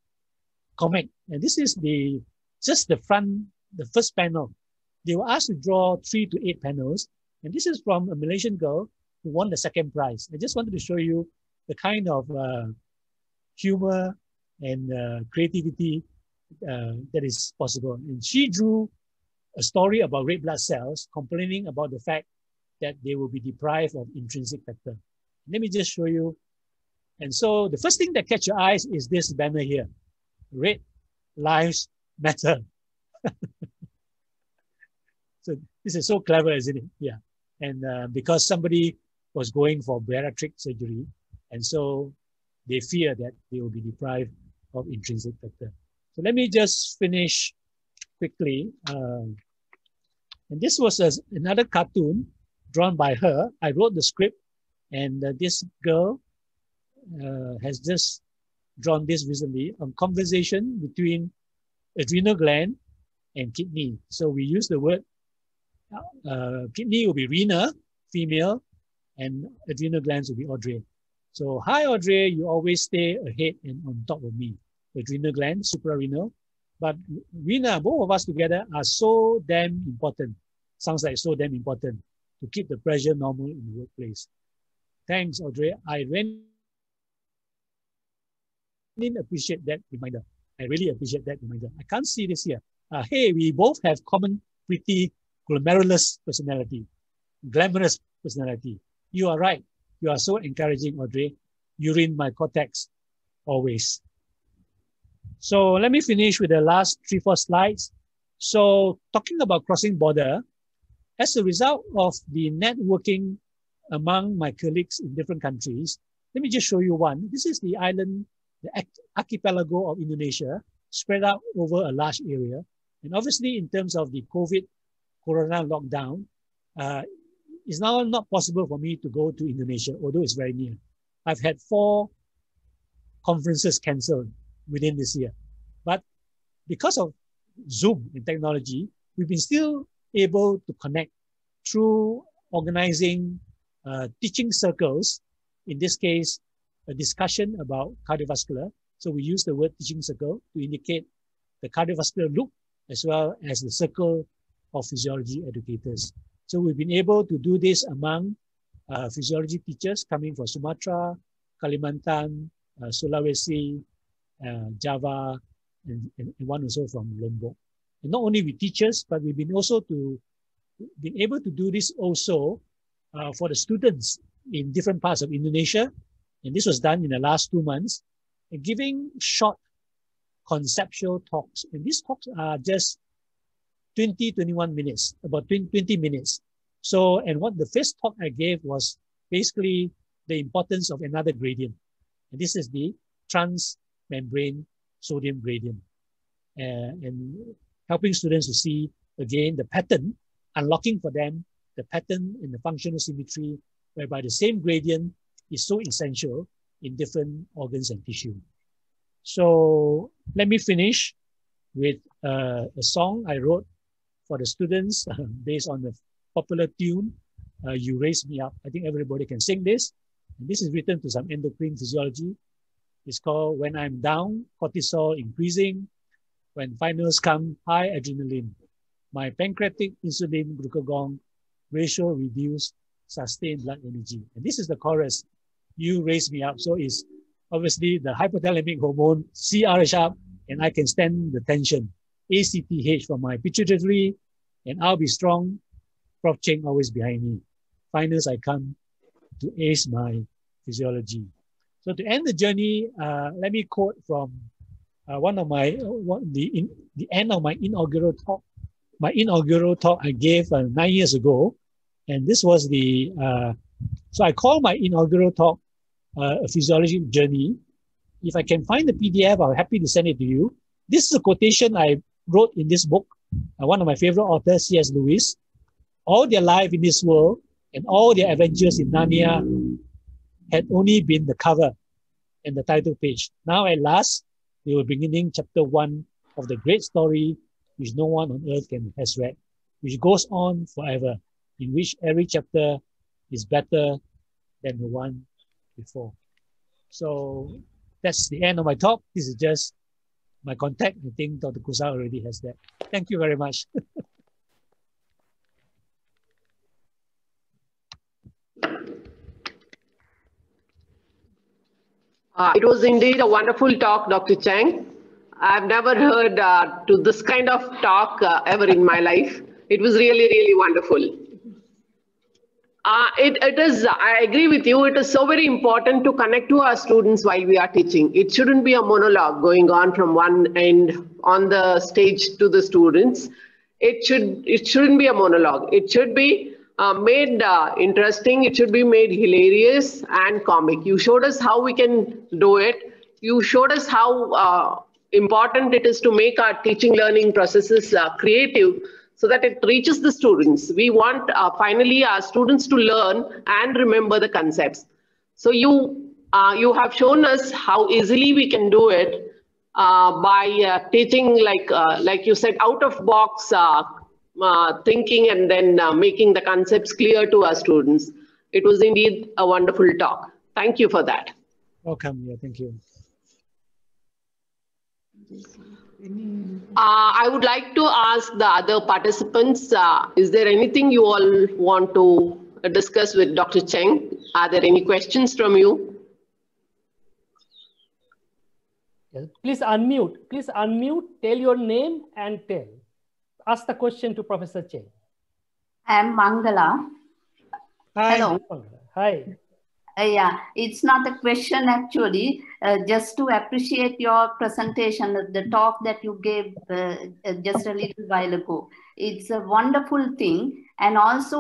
comic, and this is the just the front, the first panel. They were asked to draw three to eight panels, and this is from a Malaysian girl who won the second prize. I just wanted to show you the kind of uh, humor and uh, creativity uh, that is possible. And she drew a story about red blood cells, complaining about the fact that they will be deprived of intrinsic factor. Let me just show you. And so the first thing that catch your eyes is this banner here, Red Lives Matter. so this is so clever, isn't it? Yeah. And uh, because somebody was going for bariatric surgery, and so they fear that they will be deprived of intrinsic factor. So let me just finish quickly. Uh, and this was a, another cartoon drawn by her. I wrote the script, and uh, this girl uh, has just drawn this recently on conversation between adrenal gland and kidney. So we use the word uh, kidney will be Rena, female, and adrenal glands will be Audrey. So, hi Audrey, you always stay ahead and on top of me. Adrenal gland, suprarenal. But Rena, both of us together are so damn important. Sounds like so damn important to keep the pressure normal in the workplace. Thanks, Audrey. I really appreciate that reminder. I really appreciate that reminder. I can't see this here. Uh, hey, we both have common pretty glamorous personality, glamorous personality. You are right. You are so encouraging, Audrey. You're in my cortex always. So let me finish with the last three, four slides. So talking about crossing border, as a result of the networking among my colleagues in different countries, let me just show you one. This is the island, the archipelago of Indonesia, spread out over a large area. And obviously, in terms of the COVID corona lockdown, uh, it's now not possible for me to go to Indonesia, although it's very near. I've had four conferences canceled within this year. But because of Zoom and technology, we've been still able to connect through organizing uh, teaching circles, in this case, a discussion about cardiovascular. So we use the word teaching circle to indicate the cardiovascular loop as well as the circle of physiology educators. So we've been able to do this among uh, physiology teachers coming from Sumatra, Kalimantan, uh, Sulawesi, uh, Java, and, and, one also from Lombok. Not only with teachers, but we've been also to been able to do this also uh, for the students in different parts of Indonesia. And this was done in the last two months, giving short conceptual talks. And these talks are just 20, 21 minutes, about 20, 20 minutes. So, and what the first talk I gave was basically the importance of another gradient. And this is the transmembrane sodium gradient. Uh, and helping students to see again the pattern, unlocking for them the pattern and the functional symmetry, whereby the same gradient is so essential in different organs and tissue. So let me finish with uh, a song I wrote for the students based on the popular tune, uh, You Raise Me Up. I think everybody can sing this. And this is written to some endocrine physiology. It's called When I'm Down, Cortisol Increasing. When finals come, high adrenaline. My pancreatic insulin glucagon ratio reduced, sustained blood energy. And this is the chorus, You Raise Me Up. So it's obviously the hypothalamic hormone, CR sharp, and I can stand the tension. ACTH for my pituitary, and I'll be strong. Prof Cheng always behind me. Finals, I come to ace my physiology. So to end the journey, uh, let me quote from uh, one of my one, the in, the end of my inaugural talk. My inaugural talk I gave uh, nine years ago, and this was the uh, so I call my inaugural talk uh, a physiology journey. If I can find the PDF, I'm happy to send it to you. This is a quotation I wrote in this book, uh, one of my favorite authors, C.S. Lewis. All their life in this world and all their adventures in Narnia had only been the cover and the title page. Now, at last, we were beginning chapter one of the great story which no one on earth can has read, which goes on forever, in which every chapter is better than the one before. So that's the end of my talk. This is just my contact. I think Dr. Kusal already has that. Thank you very much. Uh, it was indeed a wonderful talk, Dr. Chang. I've never heard uh, to this kind of talk uh, ever in my life. It was really, really wonderful. Uh, it, it is, I agree with you, it is so very important to connect to our students while we are teaching. It shouldn't be a monologue going on from one end on the stage to the students. It, should, it shouldn't be a monologue. It should be uh, made uh, interesting. It should be made hilarious and comic. You showed us how we can do it. You showed us how uh, important it is to make our teaching learning processes uh, creative so that it reaches the students. We want uh, finally our students to learn and remember the concepts. So you, uh, you have shown us how easily we can do it by teaching like, like you said, out of box thinking and then uh, making the concepts clear to our students. It was indeed a wonderful talk. Thank you for that. Welcome. Yeah, thank you. Uh, I would like to ask the other participants, uh, is there anything you all want to discuss with Dr. Cheng? Are there any questions from you? Please unmute. Please unmute, tell your name and tell ask the question to Professor Cheng. I am Mangala. Hi. Hello. Hi. Uh, yeah, it's not a question actually, uh, just to appreciate your presentation, the talk that you gave uh, uh just a little while ago. It's a wonderful thing. And also,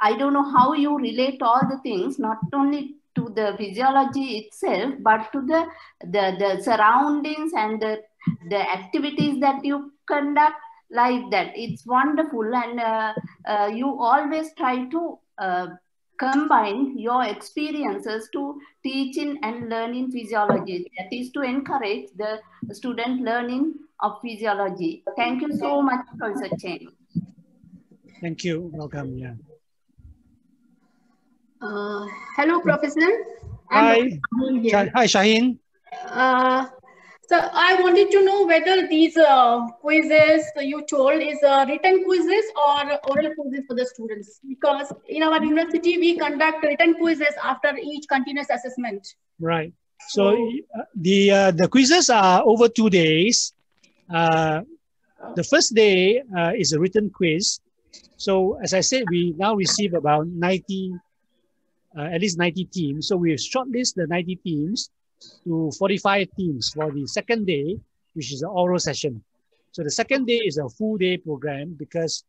I don't know how you relate all the things, not only to the physiology itself, but to the, the, the surroundings and the, the activities that you conduct like that. It's wonderful, and uh, uh, you always try to uh, combine your experiences to teaching and learning physiology. That is to encourage the student learning of physiology. Thank you so much, Professor Chen. Thank you. Welcome. Yeah. Uh, hello, Professor. Hi. Hi, Shaheen. So I wanted to know whether these uh, quizzes you told is uh, written quizzes or oral quizzes for the students. Because in our university, we conduct written quizzes after each continuous assessment. Right. So uh, the uh, the quizzes are over two days. Uh, the first day uh, is a written quiz. So as I said, we now receive about 90, at least 90 teams. So we shortlist the 90 teams to 45 teams for the second day, which is an oral session. So the second day is a full day program because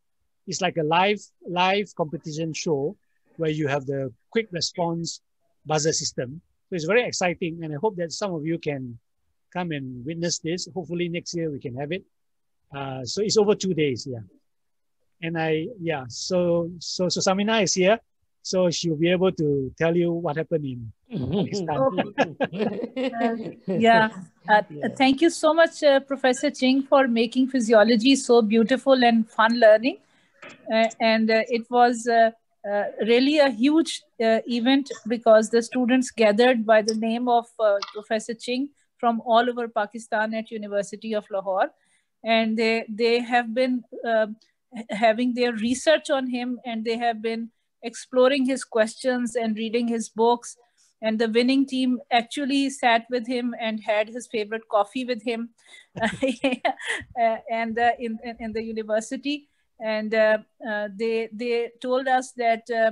it's like a live live competition show where you have the quick response buzzer system. So it's very exciting, and I hope that some of you can come and witness this. Hopefully next year we can have it. Uh, so it's over two days, yeah. And I, yeah. So so so Samina is here. So she'll be able to tell you what happened in yeah. Uh, yeah. Thank you so much, uh, Professor Ching, for making physiology so beautiful and fun learning. Uh, and uh, it was uh, uh, really a huge event because the students gathered by the name of Professor Ching from all over Pakistan at University of Lahore. And they, they have been having their research on him and they have been exploring his questions and reading his books. And the winning team actually sat with him and had his favorite coffee with him, and uh, in, in the university. And uh, uh, they they told us that uh,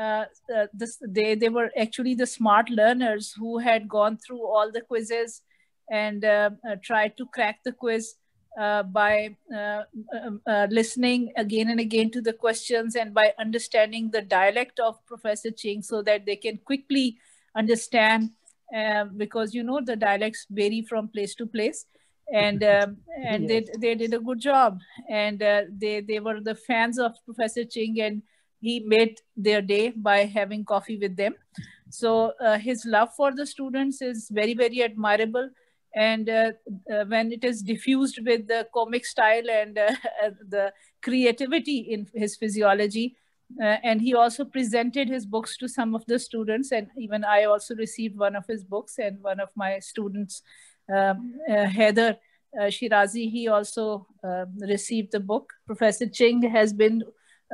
uh, this, they, they were actually the smart learners who had gone through all the quizzes and uh, tried to crack the quiz uh, by uh, um, uh, listening again and again to the questions and by understanding the dialect of Professor Ching so that they can quickly understand uh, because you know the dialects vary from place to place. And um, and yes. they, they did a good job. And uh, they they were the fans of Professor Ching and he made their day by having coffee with them. So uh, his love for the students is very very admirable. And uh, uh, when it is diffused with the comic style and uh, the creativity in his physiology, uh, and he also presented his books to some of the students and even i also received one of his books and one of my students um, uh, Haider uh, shirazi he also um, received the book. Professor ching has been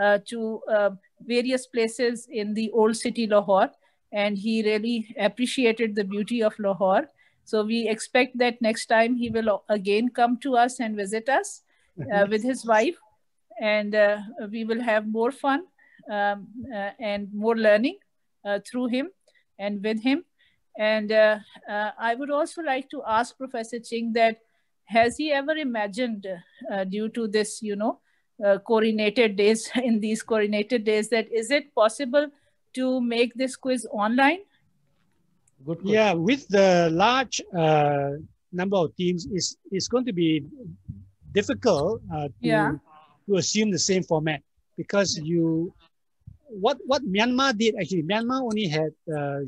uh, to uh, various places in the old city lahore and he really appreciated the beauty of lahore. So we expect that next time he will again come to us and visit us uh, with his wife and we will have more fun um, uh, and more learning uh, through him and with him. And uh, I would also like to ask Professor Ching that has he ever imagined due to this, you know, coordinated days in these coordinated days that is it possible to make this quiz online? Good yeah, with the large uh, number of teams, it's, it's going to be difficult uh, to, yeah. to assume the same format because you what what Myanmar did actually, Myanmar only had uh,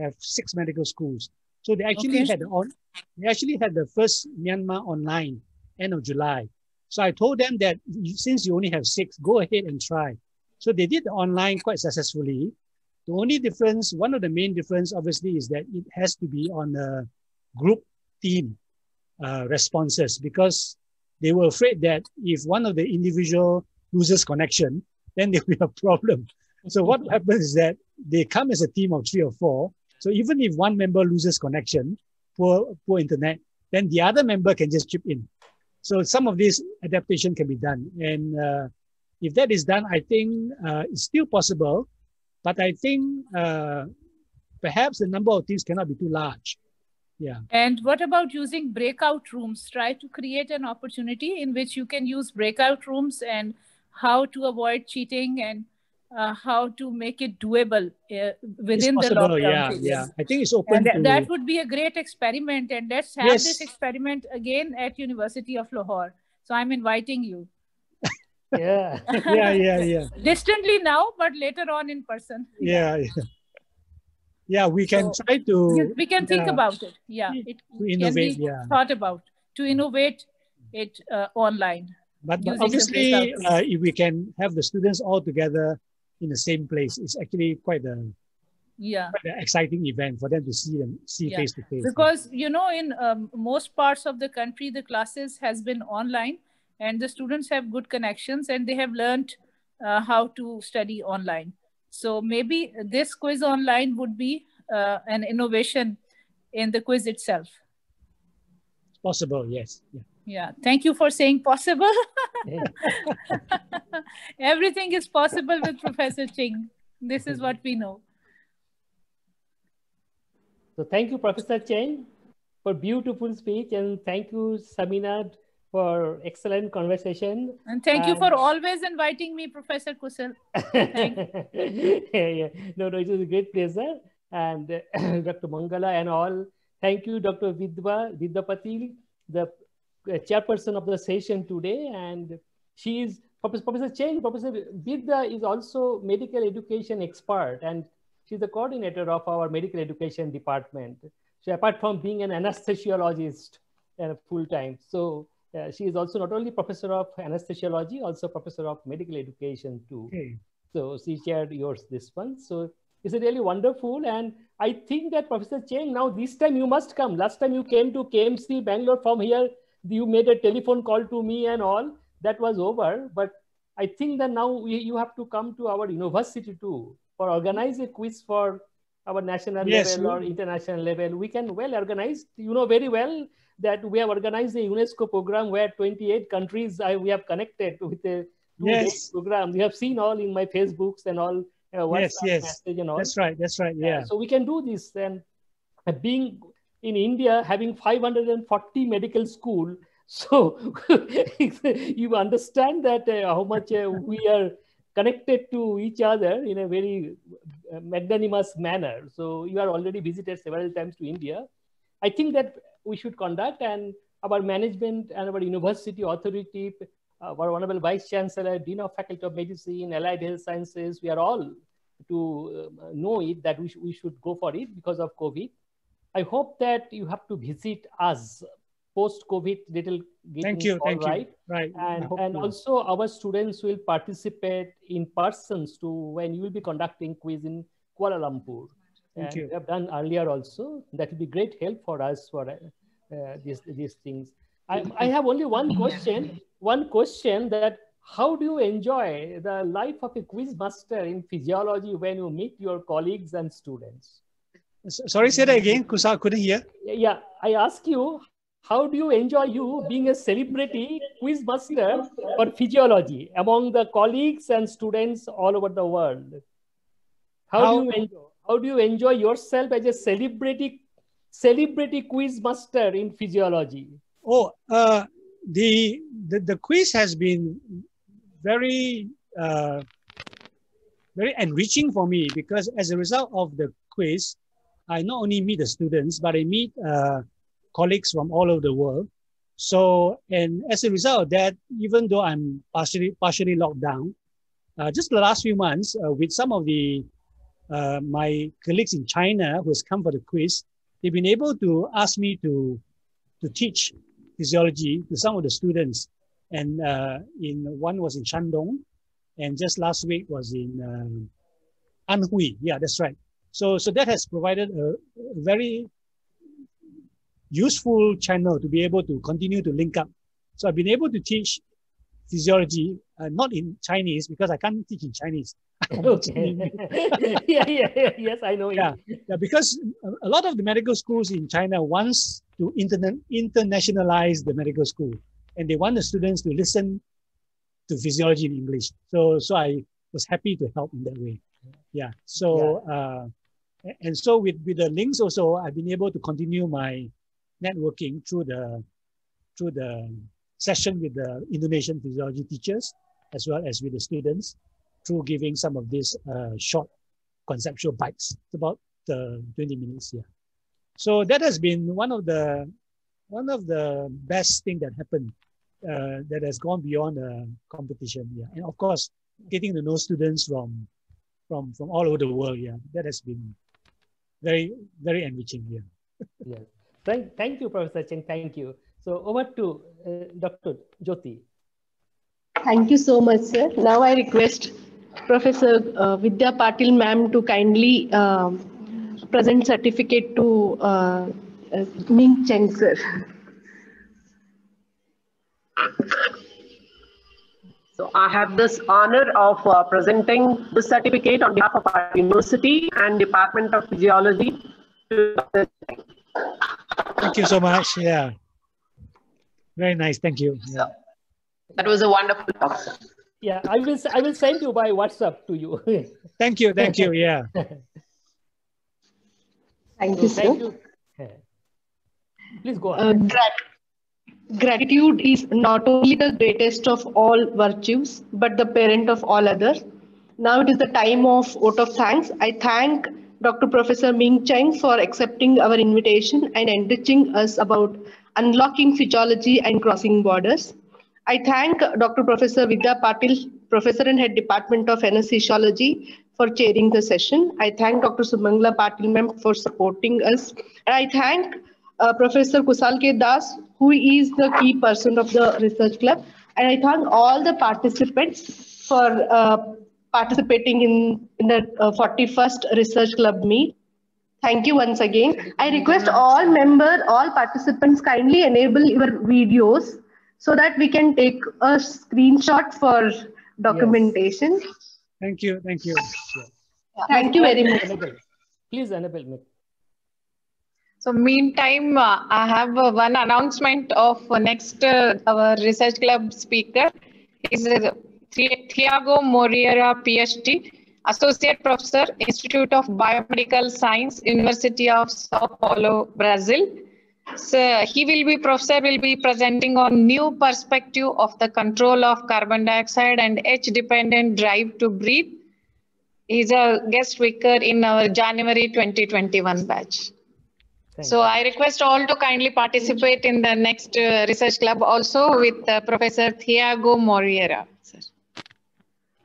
have six medical schools, so they actually okay. had on they actually had the first Myanmar online end of July. So I told them that since you only have six, go ahead and try. So they did the online quite successfully. The only difference, one of the main difference, obviously, is that it has to be on a group team uh, responses because they were afraid that if one of the individual loses connection, then there will be a problem. So what happens is that they come as a team of three or four. So even if one member loses connection, poor poor internet, then the other member can just chip in. So some of this adaptation can be done, and uh, if that is done, I think uh, it's still possible. But I think uh, perhaps the number of teams cannot be too large. Yeah. And what about using breakout rooms? Try to create an opportunity in which you can use breakout rooms and how to avoid cheating and uh, how to make it doable uh, within the lockdown yeah phase. yeah. I think it's open and th- that would be a great experiment and let's have yes. this experiment again at university of lahore. So i'm inviting you. Yeah. Yeah yeah yeah. Distantly now but later on in person. Yeah yeah, yeah we can so, try to we can think about it. Yeah it to innovate yeah. thought about to innovate it uh, online. But, but obviously, uh, if we can have the students all together in the same place, it's actually quite a yeah quite an exciting event for them to see them see face to face. Because you know, in um, most parts of the country, the classes has been online, and the students have good connections, and they have learned uh, how to study online. So maybe this quiz online would be uh, an innovation in the quiz itself. It's possible, yes. Yeah. Yeah, thank you for saying possible. Everything is possible with Professor Ching. This is what we know. So thank you, Professor Ching, for beautiful speech, and thank you, Samina, for excellent conversation. And thank you for always inviting me, Professor Kusal. yeah, yeah. No, no, it was a great pleasure. And uh, Dr. Mangala and all. Thank you, Dr. Vidwa, Vidya Patil, the chairperson of the session today, and she is Professor Cheng. Professor Vidya is also medical education expert, and she's the coordinator of our medical education department. So apart from being an anesthesiologist uh, full time, so uh, she is also not only professor of anesthesiology, also professor of medical education too. Okay. So she shared yours this one. So it's really wonderful. And I think that Professor Cheng, now this time you must come. Last time you came to KMC Bangalore from here, you made a telephone call to me and all that was over. But i think that now we, you have to come to our university too for organize a quiz for our national yes, level or international level. We can well organize. You know very well that we have organized a unesco program where 28 countries I, we have connected with a yes. program. We have seen all in my facebooks and all uh, yes yes. and all. that's right that's right yeah. So we can do this. And being in India having 540 medical school. So you understand that uh, how much uh, we are connected to each other in a very uh, magnanimous manner. So you are already visited several times to India. I think that we should conduct and our management and our university authority, uh, our honorable vice chancellor, dean of faculty of medicine, allied health sciences, we are all to uh, know it that we, sh we should go for it because of COVID. I hope that you have to visit us post-COVID little thank you, thank right. you. Right. And, and also our students will participate in persons to when you will be conducting quiz in Kuala Lumpur. Thank and you. We have done earlier also. That will be great help for us for uh, these, these things. I, I have only one question, one question that how do you enjoy the life of a quiz master in physiology when you meet your colleagues and students? Sorry, say that again. Kusa couldn't hear. Yeah, I ask you, how do you enjoy you being a celebrity quiz master for physiology among the colleagues and students all over the world? How, how do you enjoy? How do you enjoy yourself as a celebrity celebrity quiz master in physiology? Oh, uh, the, the the quiz has been very uh, very enriching for me because as a result of the quiz, I not only meet the students, but I meet uh, colleagues from all over the world. So, and as a result of that, even though I'm partially partially locked down, uh, just the last few months uh, with some of the uh, my colleagues in China who has come for the quiz, they've been able to ask me to to teach physiology to some of the students. And uh, in one was in Shandong, and just last week was in uh, Anhui. Yeah, that's right. So, so that has provided a, very useful channel to be able to continue to link up. So I've been able to teach physiology, uh, not in Chinese because I can't teach in Chinese. okay. yeah, yeah, yeah, yes, I know. Yeah, yeah, because a lot of the medical schools in China wants to interna- internationalize the medical school, and they want the students to listen to physiology in English. So, so I was happy to help in that way. Yeah. So, yeah. Uh, and so with with the links also, I've been able to continue my networking through the through the session with the Indonesian physiology teachers as well as with the students through giving some of these uh, short conceptual bites. About uh, 20 minutes here. So that has been one of the one of the best thing that happened uh, that has gone beyond the competition. Yeah, and of course, getting to know students from from from all over the world. Yeah, that has been very very enriching. Yeah. yes. Thank, thank you, Professor Cheng. Thank you. So over to uh, Dr. Jyoti. Thank you so much, sir. Now I request Professor uh, Vidya Patil ma'am to kindly um, present certificate to uh, uh, Ming Cheng sir. So I have this honor of uh, presenting this certificate on behalf of our university and Department of Physiology to Dr. Cheng. Thank you so much. Yeah. Very nice. Thank you. Yeah. That was a wonderful talk. Yeah, I will I will send you by WhatsApp to you. thank you. Thank you. Yeah. thank you, sir. Thank you. Please go on. Uh, grat gratitude is not only the greatest of all virtues, but the parent of all others. Now it is the time of vote of thanks. I thank Dr. Professor Ming Cheng for accepting our invitation and enriching us about unlocking physiology and crossing borders. I thank Dr. Professor Vidya Patil, Professor and Head Department of Anesthesiology for chairing the session. I thank Dr. Sumangala Patil ma'am for supporting us. And I thank uh, Professor Kusal. Das, who is the key person of the research club. And I thank all the participants for uh, participating in, in the uh, 41st Research Club meet. Thank you once again. I request all member, all participants kindly enable your videos so that we can take a screenshot for documentation. Yes. Thank you. Thank you. Yeah. Thank you very much. Please enable me. So meantime, uh, I have uh, one announcement of uh, next our research club speaker. Is Thiago Moreira, PhD, Associate Professor, Institute of Biomedical Science, University of Sao Paulo, Brazil. So he will be, professor will be presenting on new perspective of the control of carbon dioxide and H-dependent drive to breathe. He's a guest speaker in our January 2021 batch. Thank so you. I request all to kindly participate in the next uh, research club also with uh, Professor Thiago Moreira. Sir.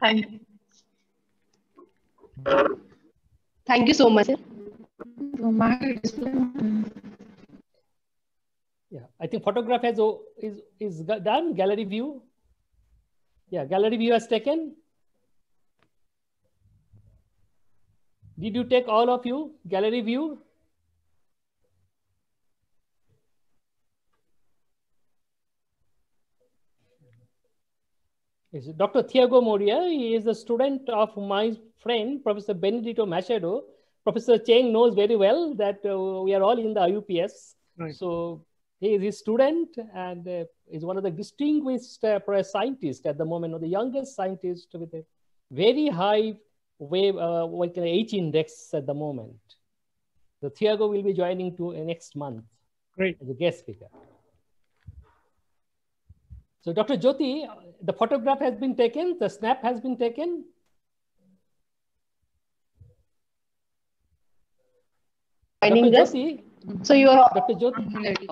Thank you. Thank you so much. Sir. Yeah, I think photograph has o- is is done. Gallery view. Yeah, gallery view has taken. Did you take all of you gallery view? Yes, Dr. Thiago Moreira he is a student of my friend, Professor Benedito Machado. Professor Cheng knows very well that uh, we are all in the IUPS. Right. So he is his student and uh, is one of the distinguished uh, scientists at the moment, or the youngest scientist with a very high wave, uh, can I- H index at the moment. So Thiago will be joining to uh, next month Great. as a guest speaker. So Dr. Jyoti, the photograph has been taken, the snap has been taken. Dr. Us. Jyoti, So you are, Dr. Jyoti,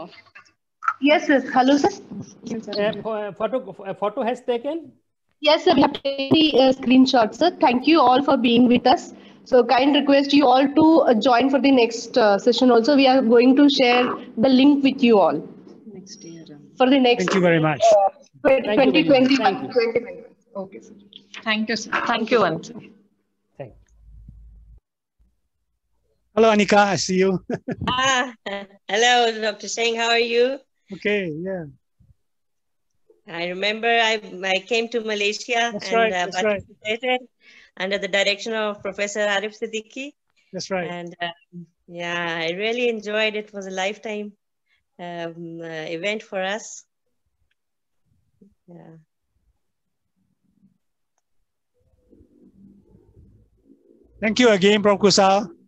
yes, yes. Hello, sir. uh, pho- uh, photo, a photo has taken. Yes, sir. We have taken the uh, screenshot, sir. Thank you all for being with us. So kind request you all to uh, join for the next uh, session also. We are going to share the link with you all Next year. for the next Thank you very much. Uh, Thank you very much. 2020. Thank you. Okay, sir. Thank you, sir. Thank you, once. Thank Hello, Anika. I see you. Ah, hello, Dr. Singh. How are you? okay. Yeah. I remember I, I came to Malaysia That's and right, uh, that's right. participated under the direction of Professor Arif Siddiqui. That's right. And um, yeah, I really enjoyed it. It was a lifetime um, uh, event for us. Yeah. Thank you again, Prof. Kusal.